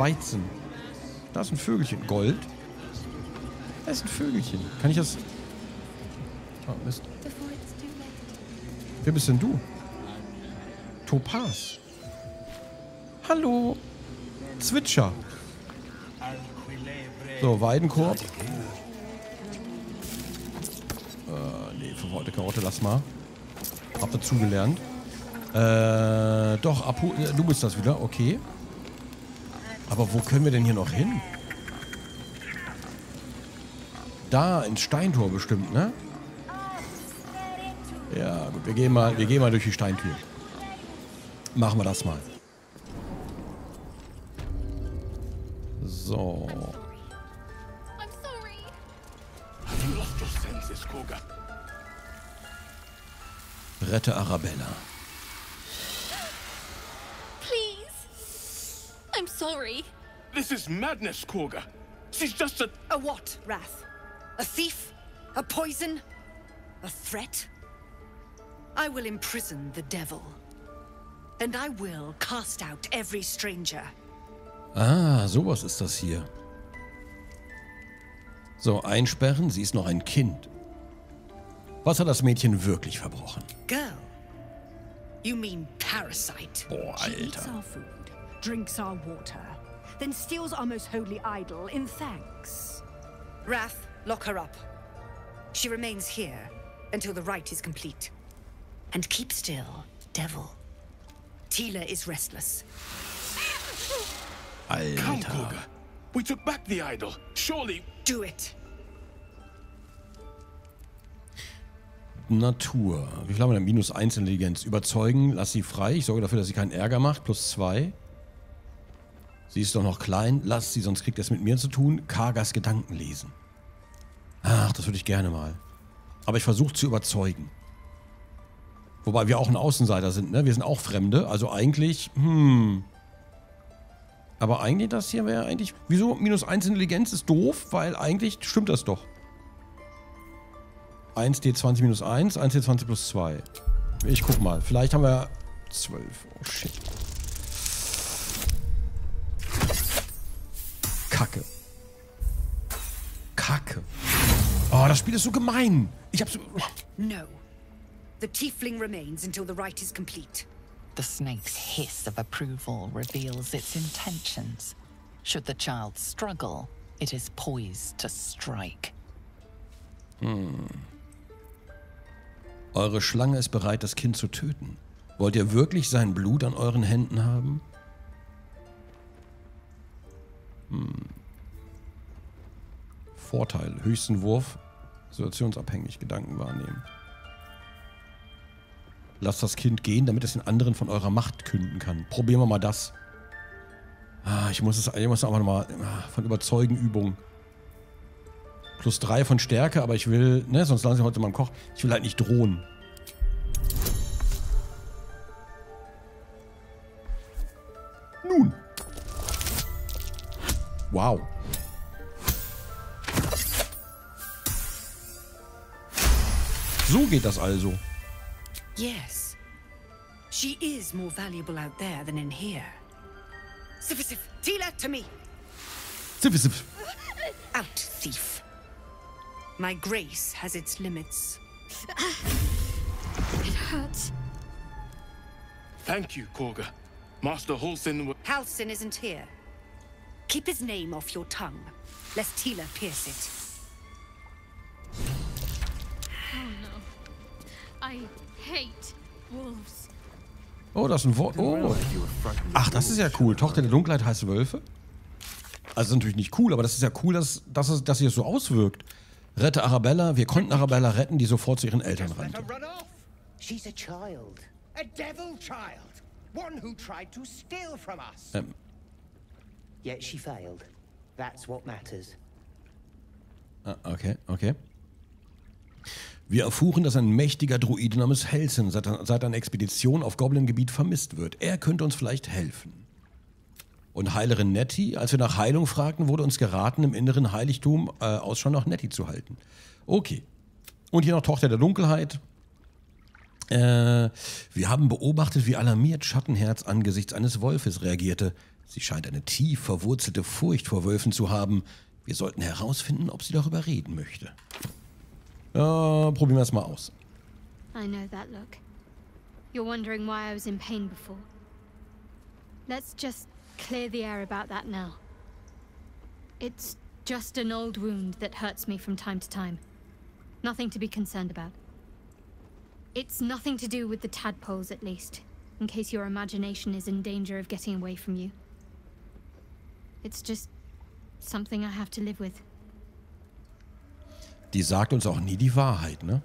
Weizen. Da ist ein Vögelchen. Gold. Da ist ein Vögelchen. Kann ich das... Oh, Mist. Wer bist denn du? Topaz. Hallo. Zwitscher. So, Weidenkorb. Äh, nee, verworte Karotte, lass mal. Hab dazugelernt. Äh, doch, Apu, äh, du bist das wieder, okay. Aber wo können wir denn hier noch hin? Da, ins Steintor bestimmt, ne? Ja, gut, wir gehen mal, wir gehen mal durch die Steintür. Machen wir das mal. So. Rette Arabella. This is madness, Korga. She's just a... A what, Wrath? A thief? A poison? A threat? I will imprison the devil. And I will cast out every stranger. Ah, sowas ist das hier. So, einsperren, sie ist noch ein Kind. Was hat das Mädchen wirklich verbrochen? Girl? You mean parasite? Boah, She eats Alter. our food, drinks our water, then steals our most holy idol in thanks. Wrath, lock her up. She remains here until the rite is complete. And keep still, devil. Tila is restless. Come, Korga. We took back the idol. Surely... Do it. Natur. Wie viel haben wir denn? Minus 1 Intelligenz. Überzeugen, lass sie frei. Ich sorge dafür, dass sie keinen Ärger macht. Plus 2. Sie ist doch noch klein. Lass sie, sonst kriegt es mit mir zu tun. Kargas Gedanken lesen. Ach, das würde ich gerne mal. Aber ich versuche zu überzeugen. Wobei wir auch ein Außenseiter sind, ne? Wir sind auch Fremde. Also eigentlich, hm. Aber eigentlich das hier wäre eigentlich... Wieso? Minus 1 Intelligenz ist doof, weil eigentlich stimmt das doch. 1d20 minus 1, 1d20 plus 2. Ich guck mal. Vielleicht haben wir 12. Oh shit. Kacke. Kacke. Oh, das Spiel ist so gemein. Ich hab's. No. The tiefling remains until the rite is complete. The snake's hiss of approval reveals its intentions. Should the child struggle, it is poised to strike. Hm. Eure Schlange ist bereit, das Kind zu töten. Wollt ihr wirklich sein Blut an euren Händen haben? Hm. Vorteil. Höchsten Wurf. Situationsabhängig. Gedanken wahrnehmen. Lasst das Kind gehen, damit es den anderen von eurer Macht künden kann. Probieren wir mal das. Ah, ich muss es ich muss aber mal ah, von Überzeugen Übung. Plus drei von Stärke, aber ich will, ne, sonst ich heute mal im Koch. Ich will halt nicht drohen. Wow. So geht das also. Yes. She is more valuable out there than in here. Sif, Tila, to me. Ziff, ziff. Out, thief. My grace has its limits. It hurts. Thank you, Korga. Master Halsin wa- Halsin isn't here. Keep his name off your tongue, lest Tila pierce it. Oh no. I hate wolves. Oh, das ist ein Wort. Oh. Ach, das ist ja cool. Tochter der Dunkelheit heißt Wölfe. Also ist natürlich nicht cool, aber das ist ja cool, dass, dass, es, dass sich das so auswirkt. Rette Arabella. Wir konnten Arabella retten, die sofort zu ihren Eltern rannte. her run off. She's a child. A devil child. One who tried to steal from us. Ähm, Yet she failed. That's what matters. ah, okay, okay. Wir erfuhren, dass ein mächtiger Druide namens Helsen seit, seit einer Expedition auf Goblin-Gebiet vermisst wird. Er könnte uns vielleicht helfen. Und Heilerin Nettie, als wir nach Heilung fragten, wurde uns geraten, im inneren Heiligtum äh, Ausschau nach Nettie zu halten. Okay. Und hier noch Tochter der Dunkelheit. Äh, wir haben beobachtet, wie alarmiert Schattenherz angesichts eines Wolfes reagierte. Sie scheint eine tief verwurzelte Furcht vor Wölfen zu haben. Wir sollten herausfinden, ob sie darüber reden möchte. Ja, probieren wir es mal aus. I know that look. You're wondering why I was in pain before. Let's just clear the air about that now. It's just an old wound that hurts me from time to time. Nothing to be concerned about. It's nothing to do with the tadpoles, at least, in case your imagination is in danger of getting away from you. It's just something I have to live with. Die sagt uns auch nie die Wahrheit, ne?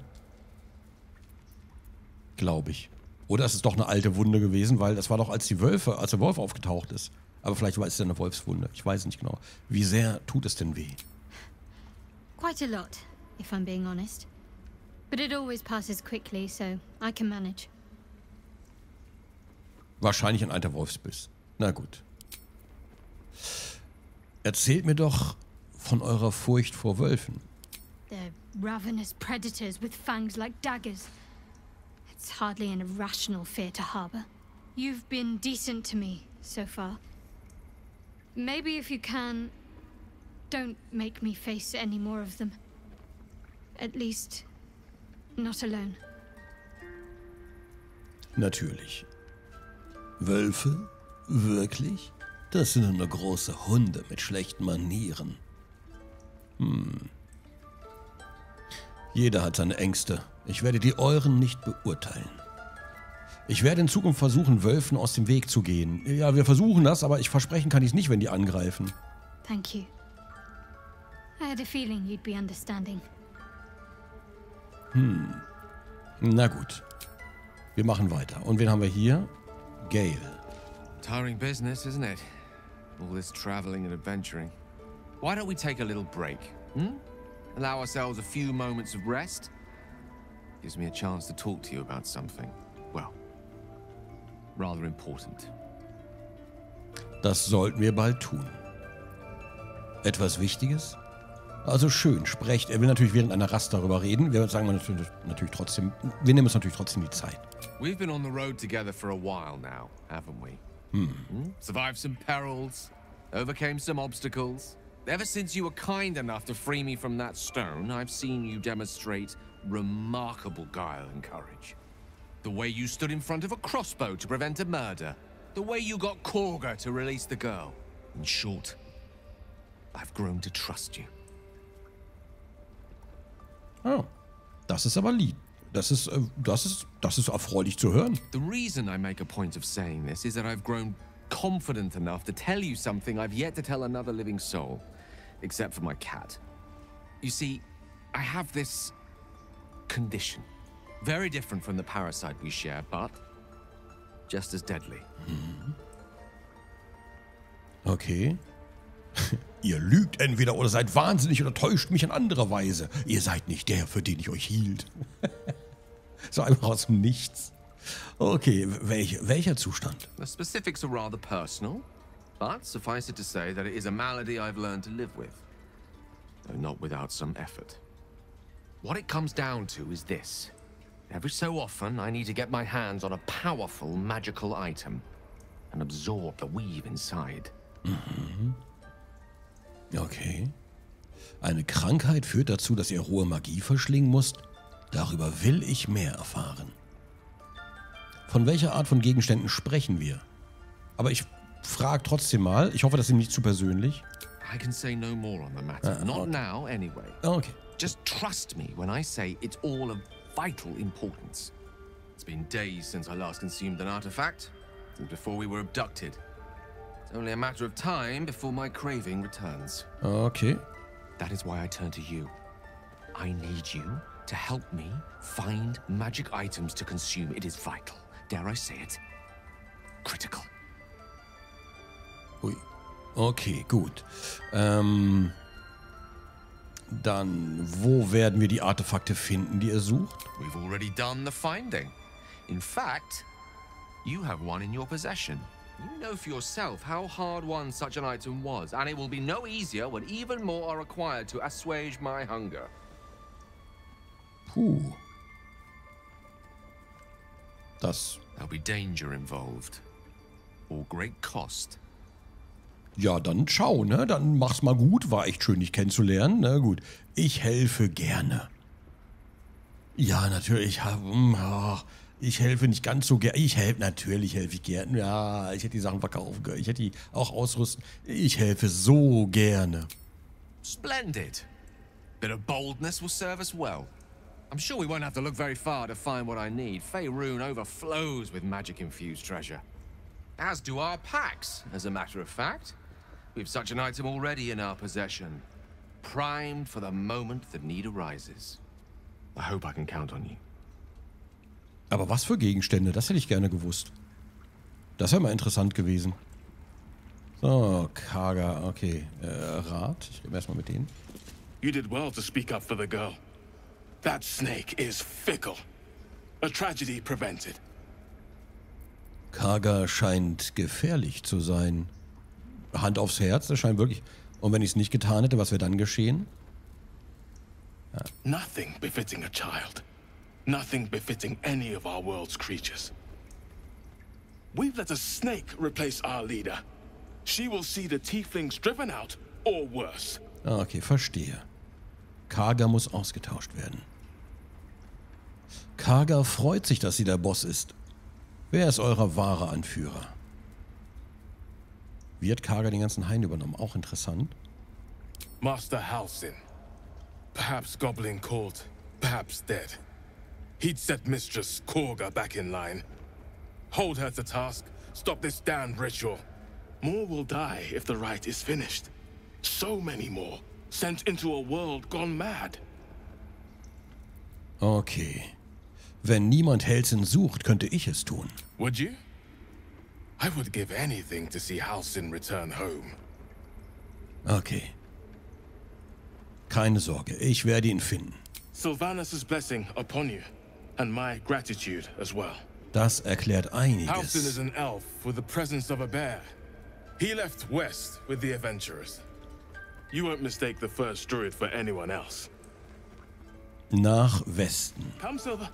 Glaube ich. Oder ist es doch eine alte Wunde gewesen, weil das war doch als die Wölfe, als der Wolf aufgetaucht ist. Aber vielleicht war es ja eine Wolfswunde. Ich weiß nicht genau. Wie sehr tut es denn weh? Quite a lot, if I'm being honest. But it always passes quickly, so I can manage. Wahrscheinlich ein alter Wolfsbiss. Na gut. Erzählt mir doch von eurer Furcht vor Wölfen. They're ravenous predators with fangs like daggers. It's hardly an irrational fear to harbor. You've been decent to me so far. Maybe if you can, don't make me face any more of them. At least, not alone. Natürlich. Wölfe? Wirklich? Das sind nur große Hunde mit schlechten Manieren. Hm. Jeder hat seine Ängste. Ich werde die euren nicht beurteilen. Ich werde in Zukunft versuchen, Wölfen aus dem Weg zu gehen. Ja, wir versuchen das, aber ich versprechen kann ich es nicht, wenn die angreifen. Thank you. I had a feeling you'd be understanding. Hm. Na gut. Wir machen weiter. Und wen haben wir hier? Gale. Tiring business, isn't it? All this traveling and adventuring. Why don't we take a little break? Hmm? Allow ourselves a few moments of rest? Gives me a chance to talk to you about something. Well, rather important. Das sollten wir bald tun. Etwas Wichtiges? Also schön, sprecht. Er will natürlich während einer Rast darüber reden. Wir sagen natürlich, natürlich trotzdem, wir nehmen uns natürlich trotzdem die Zeit. We've been on the road together for a while now, haven't we? Hm. Hmm? Survived some perils, overcame some obstacles. Ever since you were kind enough to free me from that stone, I've seen you demonstrate remarkable guile and courage. The way you stood in front of a crossbow to prevent a murder. The way you got Korga to release the girl. In short, I've grown to trust you. Oh, das ist aber lieb. Das ist, äh, das ist, das ist erfreulich zu hören. The reason I make a point of saying this is that I've grown confident enough to tell you something I've yet to tell another living soul, except for my cat. You see, I have this condition. Very different from the parasite we share, but just as deadly. Okay. Ihr lügt entweder oder seid wahnsinnig oder täuscht mich in anderer Weise. Ihr seid nicht der, für den ich euch hielt. so einfach aus dem Nichts. Okay, welch, welcher Zustand? The specifics are rather personal, but suffice it to say that it is a malady I've learned to live with, though not without some effort. What it comes down to is this. Every so often, I need to get my hands on a powerful magical item and absorb the weave inside. Mhm. Okay. Eine Krankheit führt dazu, dass ihr rohe Magie verschlingen müsst? Darüber will ich mehr erfahren. Von welcher Art von Gegenständen sprechen wir? Aber ich frage trotzdem mal. Ich hoffe, das ist nicht zu persönlich. I can say no more on the matter. Ah, Not okay. now, anyway. Okay. Just trust me when I say it's all of vital importance. It's been days since I last consumed an artifact, since before we were abducted. It's only a matter of time before my craving returns. Okay. That is why I turn to you. I need you to help me find magic items to consume. It is vital. Dare I say it? Critical. Ui. Okay, gut. Ähm, dann, wo werden wir die Artefakte finden, die ihr sucht? We've already done the finding. In fact, you have one in your possession. You know for yourself how hard won such an item was, and it will be no easier when even more are required to assuage my hunger. Puh. Das, There'll be danger involved. Or great cost. ja, dann ciao, ne? Dann mach's mal gut. War echt schön, dich kennenzulernen. Na gut. Ich helfe gerne. Ja, natürlich. hm, Ich helfe nicht ganz so gerne. Ich helfe, natürlich helfe ich gerne. Ja, ich hätte die Sachen verkaufen können. Ich hätte die auch ausrüsten. Ich helfe so gerne. Splendid. Bit of boldness will serve us well. I'm sure we won't have to look very far to find what I need. Faerun overflows with magic-infused treasure. As do our packs, as a matter of fact. We've such an item already in our possession. Primed for the moment the need arises. I hope I can count on you. Aber was für Gegenstände? Das hätte ich gerne gewusst. Das wäre mal interessant gewesen. So, Kaga, okay. Äh, Rat. Ich rede erstmal mit denen. You did well to speak up for the girl. That snake is fickle. A tragedy prevented. Kaga scheint gefährlich zu sein. Hand aufs Herz, das scheint wirklich Und wenn ich es nicht getan hätte, was wäre dann geschehen? Nothing befitting a child. Nothing befitting any of our world's creatures. We've let a snake replace our leader. She will see the tieflings driven out, or worse. Ah, Okay, verstehe. Karga muss ausgetauscht werden. Karga freut sich, dass sie der Boss ist. Wer ist euer wahrer Anführer? Wie hat Karga den ganzen Hain übernommen? Auch interessant. Master Halsin. Perhaps Goblin called, perhaps dead. He'd set Mistress Korga back in line. Hold her to task, stop this damned ritual. More will die if the rite is finished. So many more, sent into a world gone mad. Okay. Wenn niemand Helsen sucht, könnte ich es tun. Would you? I would give anything to see Halsin return home. Okay. Keine Sorge, ich werde ihn finden. Sylvanus' blessing upon you, and my gratitude as well. Das erklärt Halsin einiges. is an elf with the presence of a bear. He left west with the adventurers. You won't mistake the first druid for anyone else. Nach Westen. Come, Silver.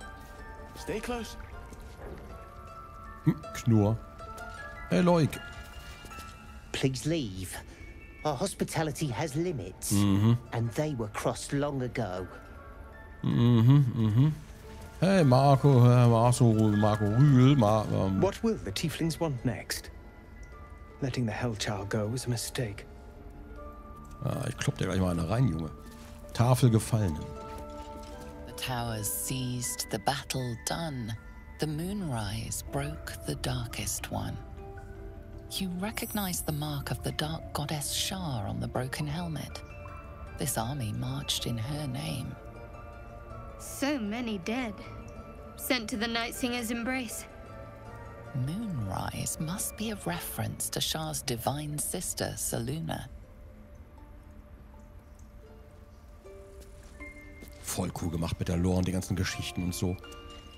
Stay close. Hm, Knurr. Hey, Leuk. Please leave. Our hospitality has limits, Mhm. and they were crossed long ago. Mhm, mhm. Hey, Marco, Marco, Marco Rühl. Ma, ähm, What will the tieflings want next? Letting the Hellchild go was a mistake. ah, ich klopp dir gleich mal eine rein, Junge. Tafel Gefallenen. The towers seized, the battle done. The moonrise broke the darkest one. You recognize the mark of the dark goddess Shar on the broken helmet. This army marched in her name. So many dead. Sent to the Night Singer's embrace. Moonrise must be a reference to Shar's divine sister, Saluna. Voll cool gemacht mit der Lore und den ganzen Geschichten und so.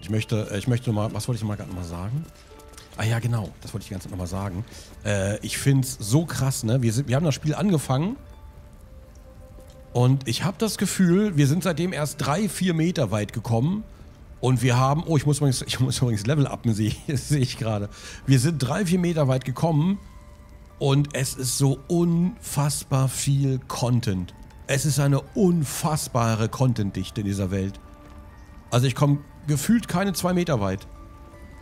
Ich möchte, äh, ich möchte mal, was wollte ich mal gerade mal sagen? Ah ja, genau, das wollte ich die ganze Zeit nochmal sagen. Äh, ich finde es so krass, ne? Wir, sind, wir haben das Spiel angefangen und ich habe das Gefühl, wir sind seitdem erst drei, vier Meter weit gekommen und wir haben, oh, ich muss übrigens, ich muss übrigens Level upen, sehe sehe ich gerade. Wir sind drei, vier Meter weit gekommen und es ist so unfassbar viel Content. Es ist eine unfassbare Contentdichte in dieser Welt. Also ich komme gefühlt keine zwei Meter weit.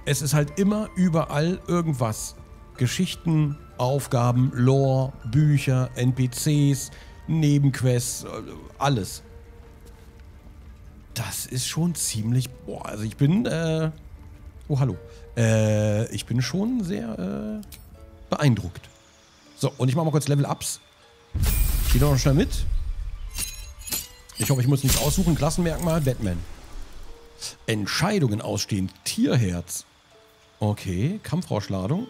Es ist halt immer überall irgendwas. Geschichten, Aufgaben, Lore, Bücher, NPCs, Nebenquests, alles. Das ist schon ziemlich. Boah, also ich bin. Äh, oh, hallo. Äh, ich bin schon sehr äh, beeindruckt. So, und ich mache mal kurz Level-Ups. Geh doch noch schnell mit. Ich hoffe, ich muss nichts aussuchen. Klassenmerkmal, Batman. Entscheidungen ausstehen. Tierherz. Okay, Kampfrauschladung.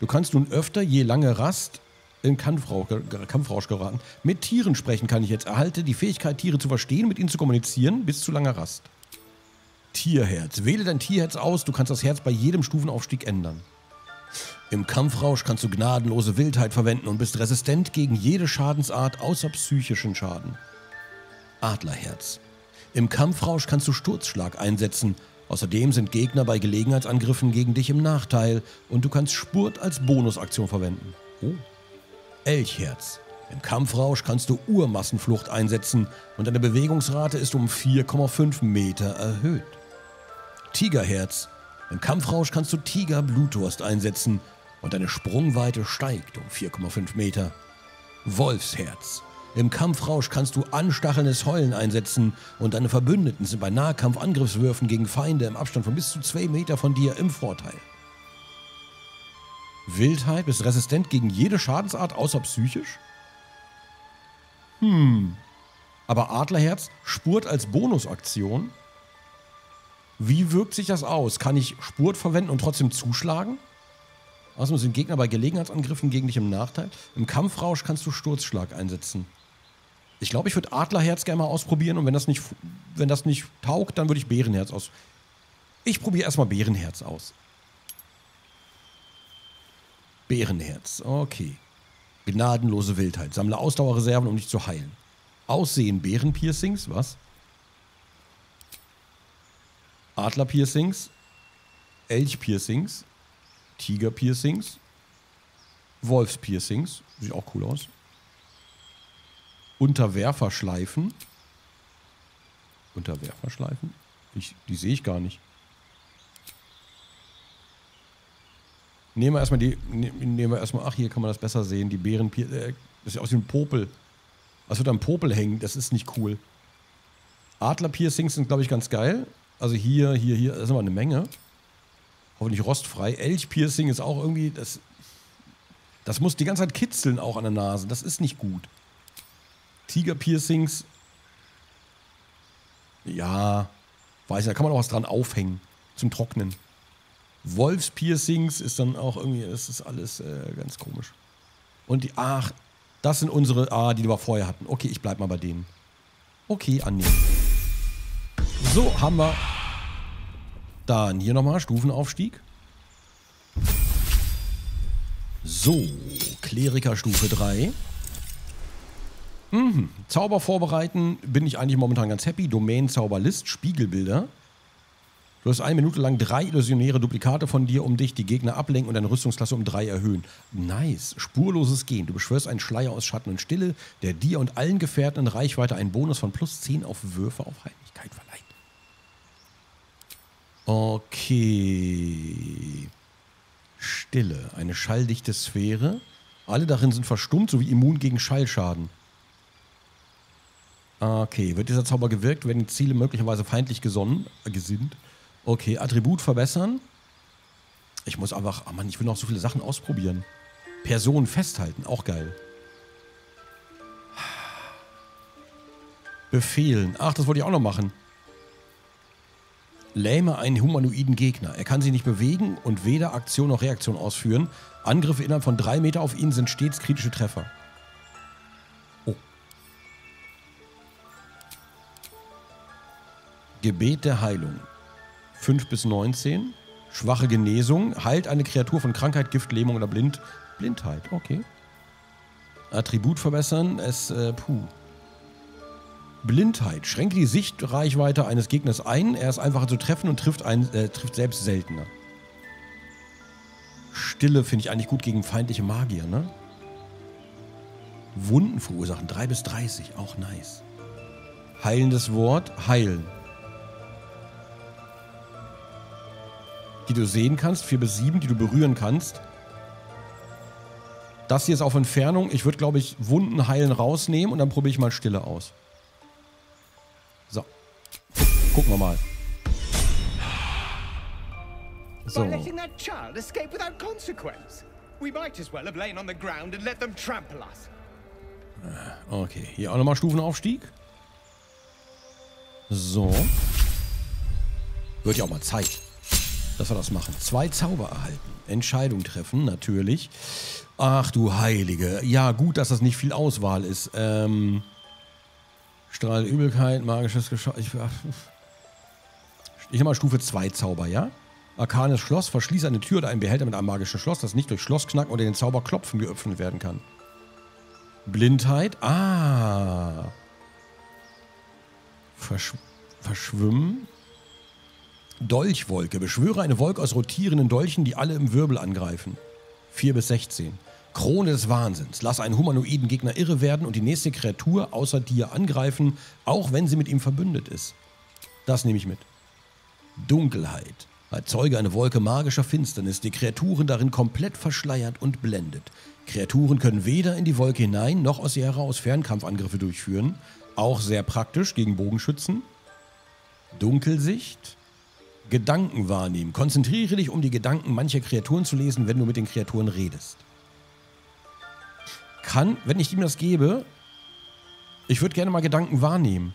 Du kannst nun öfter, je lange Rast, in Kampfrausch, Kampfrausch geraten. Mit Tieren sprechen kann ich jetzt. Erhalte die Fähigkeit, Tiere zu verstehen, mit ihnen zu kommunizieren, bis zu langer Rast. Tierherz. Wähle dein Tierherz aus. Du kannst das Herz bei jedem Stufenaufstieg ändern. Im Kampfrausch kannst du gnadenlose Wildheit verwenden und bist resistent gegen jede Schadensart außer psychischen Schaden. Adlerherz. Im Kampfrausch kannst du Sturzschlag einsetzen. Außerdem sind Gegner bei Gelegenheitsangriffen gegen dich im Nachteil und du kannst Spurt als Bonusaktion verwenden. Oh. Elchherz. Im Kampfrausch kannst du Urmassenflucht einsetzen und deine Bewegungsrate ist um 4,5 Meter erhöht. Tigerherz. Im Kampfrausch kannst du Tiger Blutdurst einsetzen und deine Sprungweite steigt um 4,5 Meter. Wolfsherz. Im Kampfrausch kannst du anstachelndes Heulen einsetzen und deine Verbündeten sind bei Nahkampfangriffswürfen gegen Feinde im Abstand von bis zu 2 Meter von dir im Vorteil. Wildheit bist resistent gegen jede Schadensart außer psychisch? Hm. Aber Adlerherz spurt als Bonusaktion? Wie wirkt sich das aus? Kann ich Spurt verwenden und trotzdem zuschlagen? Außerdem sind Gegner bei Gelegenheitsangriffen gegen dich im Nachteil. Im Kampfrausch kannst du Sturzschlag einsetzen. Ich glaube, ich würde Adlerherz gerne mal ausprobieren und wenn das nicht, wenn das nicht taugt, dann würde ich Bärenherz aus. Ich probiere erstmal Bärenherz aus. Bärenherz, okay. Gnadenlose Wildheit. Sammle Ausdauerreserven, um dich zu heilen. Aussehen Bärenpiercings, was? Adlerpiercings, Elchpiercings, Tigerpiercings, Wolfspiercings. Sieht auch cool aus. Unterwerferschleifen. Unterwerferschleifen? Ich, die sehe ich gar nicht. Nehmen wir erstmal die. ne- Nehmen wir erstmal. Ach, hier kann man das besser sehen. Die Bären. Äh, das sieht aus wie ein Popel. Was wird am Popel hängen? Das ist nicht cool. Adlerpiercings sind, glaube ich, ganz geil. Also hier, hier, hier. Das ist aber eine Menge. Hoffentlich rostfrei. Elchpiercing ist auch irgendwie. Das, das muss die ganze Zeit kitzeln, auch an der Nase. Das ist nicht gut. Tigerpiercings. Ja. Weiß da kann man auch was dran aufhängen. Zum Trocknen. Wolfspiercings ist dann auch irgendwie, das ist alles äh, ganz komisch. Und die, ach, das sind unsere, ah, die wir vorher hatten. Okay, ich bleib mal bei denen. Okay, annehmen. So, haben wir. Dann hier nochmal Stufenaufstieg. So, Kleriker Stufe 3. Mhm. Zauber vorbereiten bin ich eigentlich momentan ganz happy. Domain, Zauberlist, Spiegelbilder. Du hast eine Minute lang drei illusionäre Duplikate von dir, um dich die Gegner ablenken und deine Rüstungsklasse um drei erhöhen. Nice. Spurloses Gehen. Du beschwörst einen Schleier aus Schatten und Stille, der dir und allen Gefährten in Reichweite einen Bonus von plus 10 auf Würfe auf Heiligkeit verleiht. Okay. Stille. Eine schalldichte Sphäre. Alle darin sind verstummt sowie immun gegen Schallschaden. Okay, wird dieser Zauber gewirkt, die Ziele möglicherweise feindlich gesonnen, äh, gesinnt? Okay, Attribut verbessern. Ich muss einfach, oh Mann, ich will noch so viele Sachen ausprobieren. Person festhalten, auch geil. Befehlen. Ach, das wollte ich auch noch machen. Lähme einen humanoiden Gegner. Er kann sich nicht bewegen und weder Aktion noch Reaktion ausführen. Angriffe innerhalb von drei Meter auf ihn sind stets kritische Treffer. Gebet der Heilung. 5 bis 19. Schwache Genesung. Heilt eine Kreatur von Krankheit, Gift, Lähmung oder Blind. Blindheit, okay. Attribut verbessern. Es, äh, puh. Blindheit. Schränke die Sichtreichweite eines Gegners ein. Er ist einfacher zu treffen und trifft, ein, äh, trifft selbst seltener. Stille finde ich eigentlich gut gegen feindliche Magier, ne? Wunden verursachen. 3 bis 30. Auch nice. Heilendes Wort. Heilen. Die du sehen kannst. 4 bis 7, die du berühren kannst. Das hier ist auf Entfernung. Ich würde, glaube ich, Wunden heilen rausnehmen und dann probiere ich mal Stille aus. So. Gucken wir mal. So. Us. Okay, hier auch nochmal Stufenaufstieg. So. Wird ja auch mal Zeit, dass wir das machen. Zwei Zauber erhalten. Entscheidung treffen, natürlich. Ach du Heilige. Ja, gut, dass das nicht viel Auswahl ist. Ähm. Strahl Übelkeit, magisches Geschoss. Ich, ich nehme mal Stufe 2 Zauber, ja? Arkanes Schloss. Verschließe eine Tür oder einen Behälter mit einem magischen Schloss, das nicht durch Schlossknacken oder den Zauber Klopfen geöffnet werden kann. Blindheit. Ah. Versch verschwimmen. Dolchwolke. Beschwöre eine Wolke aus rotierenden Dolchen, die alle im Wirbel angreifen. 4 bis 16. Krone des Wahnsinns. Lass einen humanoiden Gegner irre werden und die nächste Kreatur außer dir angreifen, auch wenn sie mit ihm verbündet ist. Das nehme ich mit. Dunkelheit. Erzeuge eine Wolke magischer Finsternis, die Kreaturen darin komplett verschleiert und blendet. Kreaturen können weder in die Wolke hinein noch aus ihr heraus Fernkampfangriffe durchführen. Auch sehr praktisch gegen Bogenschützen. Dunkelsicht. Gedanken wahrnehmen. Konzentriere dich, um die Gedanken mancher Kreaturen zu lesen, wenn du mit den Kreaturen redest. Kann, wenn ich ihm das gebe, ich würde gerne mal Gedanken wahrnehmen.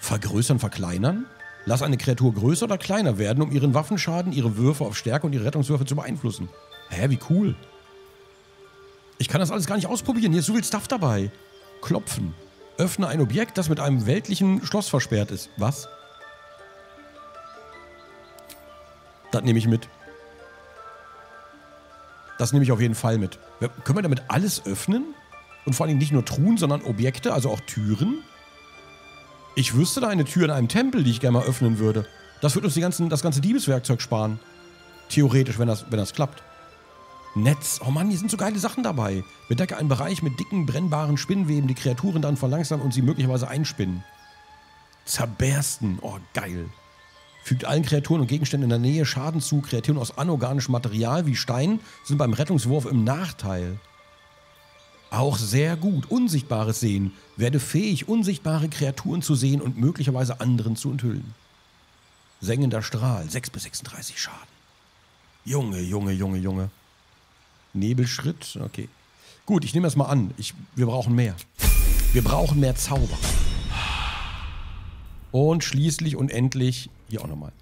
Vergrößern, verkleinern? Lass eine Kreatur größer oder kleiner werden, um ihren Waffenschaden, ihre Würfe auf Stärke und ihre Rettungswürfe zu beeinflussen. Hä, wie cool. Ich kann das alles gar nicht ausprobieren. Hier ist so viel Stuff dabei. Klopfen. Öffne ein Objekt, das mit einem weltlichen Schloss versperrt ist. Was? Das nehme ich mit. Das nehme ich auf jeden Fall mit. Können wir damit alles öffnen? Und vor allem nicht nur Truhen, sondern Objekte, also auch Türen. Ich wüsste da eine Tür in einem Tempel, die ich gerne mal öffnen würde. Das würde uns die ganzen, das ganze Diebeswerkzeug sparen. Theoretisch, wenn das, wenn das klappt. Netz. Oh Mann, hier sind so geile Sachen dabei. Bedecke einen Bereich mit dicken, brennbaren Spinnweben, die Kreaturen dann verlangsamen und sie möglicherweise einspinnen. Zerbersten. Oh, geil. Fügt allen Kreaturen und Gegenständen in der Nähe Schaden zu. Kreaturen aus anorganischem Material wie Stein sind beim Rettungswurf im Nachteil. Auch sehr gut. Unsichtbares Sehen. Werde fähig, unsichtbare Kreaturen zu sehen und möglicherweise anderen zu enthüllen. Sengender Strahl. 6 bis 36 Schaden. Junge, Junge, Junge, Junge. Nebelschritt. Okay. Gut, ich nehme das mal an. Ich, wir brauchen mehr. Wir brauchen mehr Zauber. Und schließlich und endlich hier auch nochmal.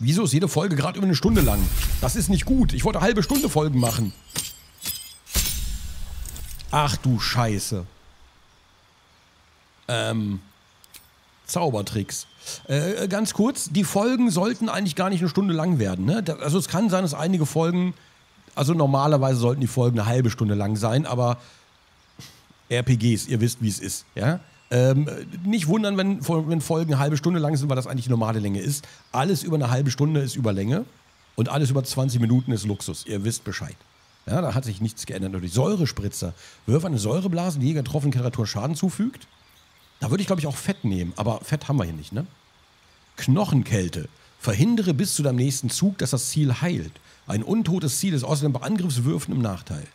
Wieso ist jede Folge gerade über eine Stunde lang? Das ist nicht gut. Ich wollte halbe Stunde Folgen machen. Ach du Scheiße. Ähm. Zaubertricks. Äh, ganz kurz, die Folgen sollten eigentlich gar nicht eine Stunde lang werden. Ne? Also es kann sein, dass einige Folgen, also normalerweise sollten die Folgen eine halbe Stunde lang sein, aber RPGs, ihr wisst, wie es ist. Ja? Ähm, nicht wundern, wenn, wenn Folgen eine halbe Stunde lang sind, weil das eigentlich die normale Länge ist. Alles über eine halbe Stunde ist Überlänge und alles über 20 Minuten ist Luxus. Ihr wisst Bescheid. Ja, da hat sich nichts geändert. Die Säurespritzer. Wirf eine Säureblase, die jeder getroffenen Kreatur Schaden zufügt. Da würde ich, glaube ich, auch Fett nehmen. Aber Fett haben wir hier nicht, ne? Knochenkälte. Verhindere bis zu deinem nächsten Zug, dass das Ziel heilt. Ein untotes Ziel ist außerdem bei Angriffswürfen im Nachteil.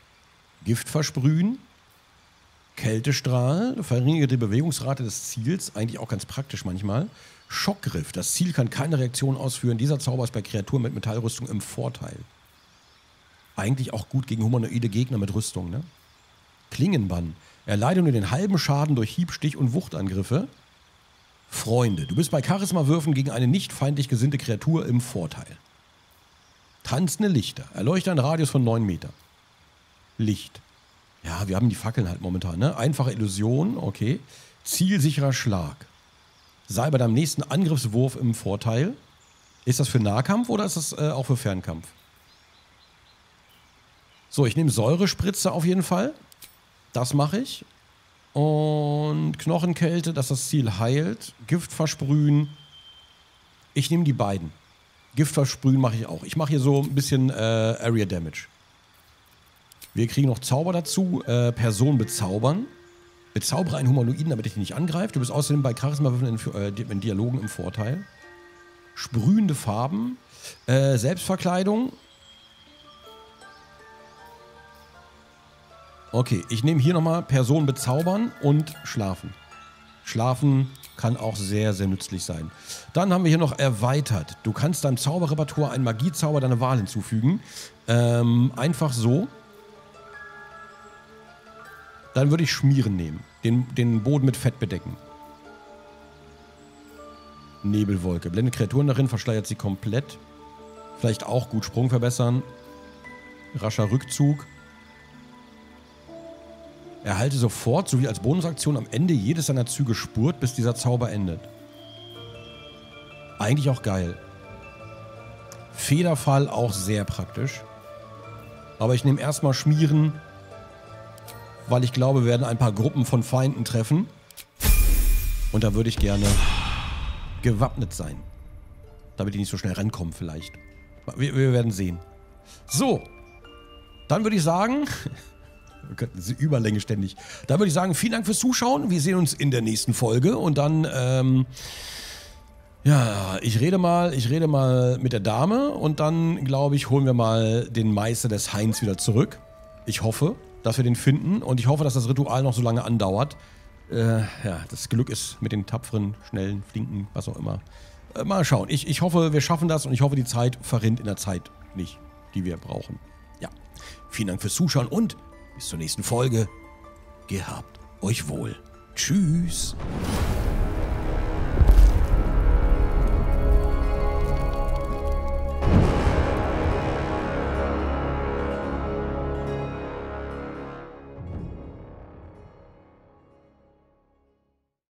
Gift versprühen. Kältestrahl verringert die Bewegungsrate des Ziels, eigentlich auch ganz praktisch manchmal. Schockgriff, das Ziel kann keine Reaktion ausführen. Dieser Zauber ist bei Kreaturen mit Metallrüstung im Vorteil. Eigentlich auch gut gegen humanoide Gegner mit Rüstung, ne? Klingenbann, erleide nur den halben Schaden durch Hieb, Stich und Wuchtangriffe. Freunde, du bist bei Charisma-Würfen gegen eine nicht feindlich gesinnte Kreatur im Vorteil. Tanzende Lichter, erleuchte einen Radius von 9 Meter. Licht. Ja, wir haben die Fackeln halt momentan, ne? Einfache Illusion, okay. Zielsicherer Schlag. Sei bei deinem nächsten Angriffswurf im Vorteil. Ist das für Nahkampf oder ist das äh, auch für Fernkampf? So, ich nehme Säurespritze auf jeden Fall. Das mache ich. Und Knochenkälte, dass das Ziel heilt. Gift versprühen. Ich nehme die beiden. Gift versprühen mache ich auch. Ich mache hier so ein bisschen äh, Area Damage. Wir kriegen noch Zauber dazu. Äh, Person bezaubern. Bezaubere einen Humanoiden, damit ich dich nicht angreife. Du bist außerdem bei Charisma-Würfeln in, äh, in, Dialogen im Vorteil. Sprühende Farben. Äh, Selbstverkleidung. Okay, ich nehme hier nochmal Person bezaubern und schlafen. Schlafen kann auch sehr, sehr nützlich sein. Dann haben wir hier noch erweitert. Du kannst deinem Zauberrepertoire einen Magiezauber deiner Wahl hinzufügen. Ähm, einfach so. Dann würde ich Schmieren nehmen. Den, den Boden mit Fett bedecken. Nebelwolke. Blende Kreaturen darin, verschleiert sie komplett. Vielleicht auch gut Sprung verbessern. Rascher Rückzug. Erhalte sofort sowie als Bonusaktion am Ende jedes seiner Züge Spurt, bis dieser Zauber endet. Eigentlich auch geil. Federfall auch sehr praktisch. Aber ich nehme erstmal Schmieren, weil ich glaube, wir werden ein paar Gruppen von Feinden treffen. Und da würde ich gerne gewappnet sein. Damit die nicht so schnell rankommen vielleicht. Wir, wir werden sehen. So. Dann würde ich sagen... Diese Überlänge ständig. Da würde ich sagen, vielen Dank fürs Zuschauen. Wir sehen uns in der nächsten Folge. Und dann, ähm, ja, ich rede mal, ich rede mal mit der Dame und dann, glaube ich, holen wir mal den Meister des Heinz wieder zurück. Ich hoffe dass wir den finden. Und ich hoffe, dass das Ritual noch so lange andauert. Äh, ja, das Glück ist mit den tapferen, schnellen, flinken, was auch immer. Äh, mal schauen. Ich, ich hoffe, wir schaffen das und ich hoffe, die Zeit verrinnt in der Zeit nicht, die wir brauchen. Ja. Vielen Dank fürs Zuschauen und bis zur nächsten Folge. Gehabt euch wohl. Tschüss.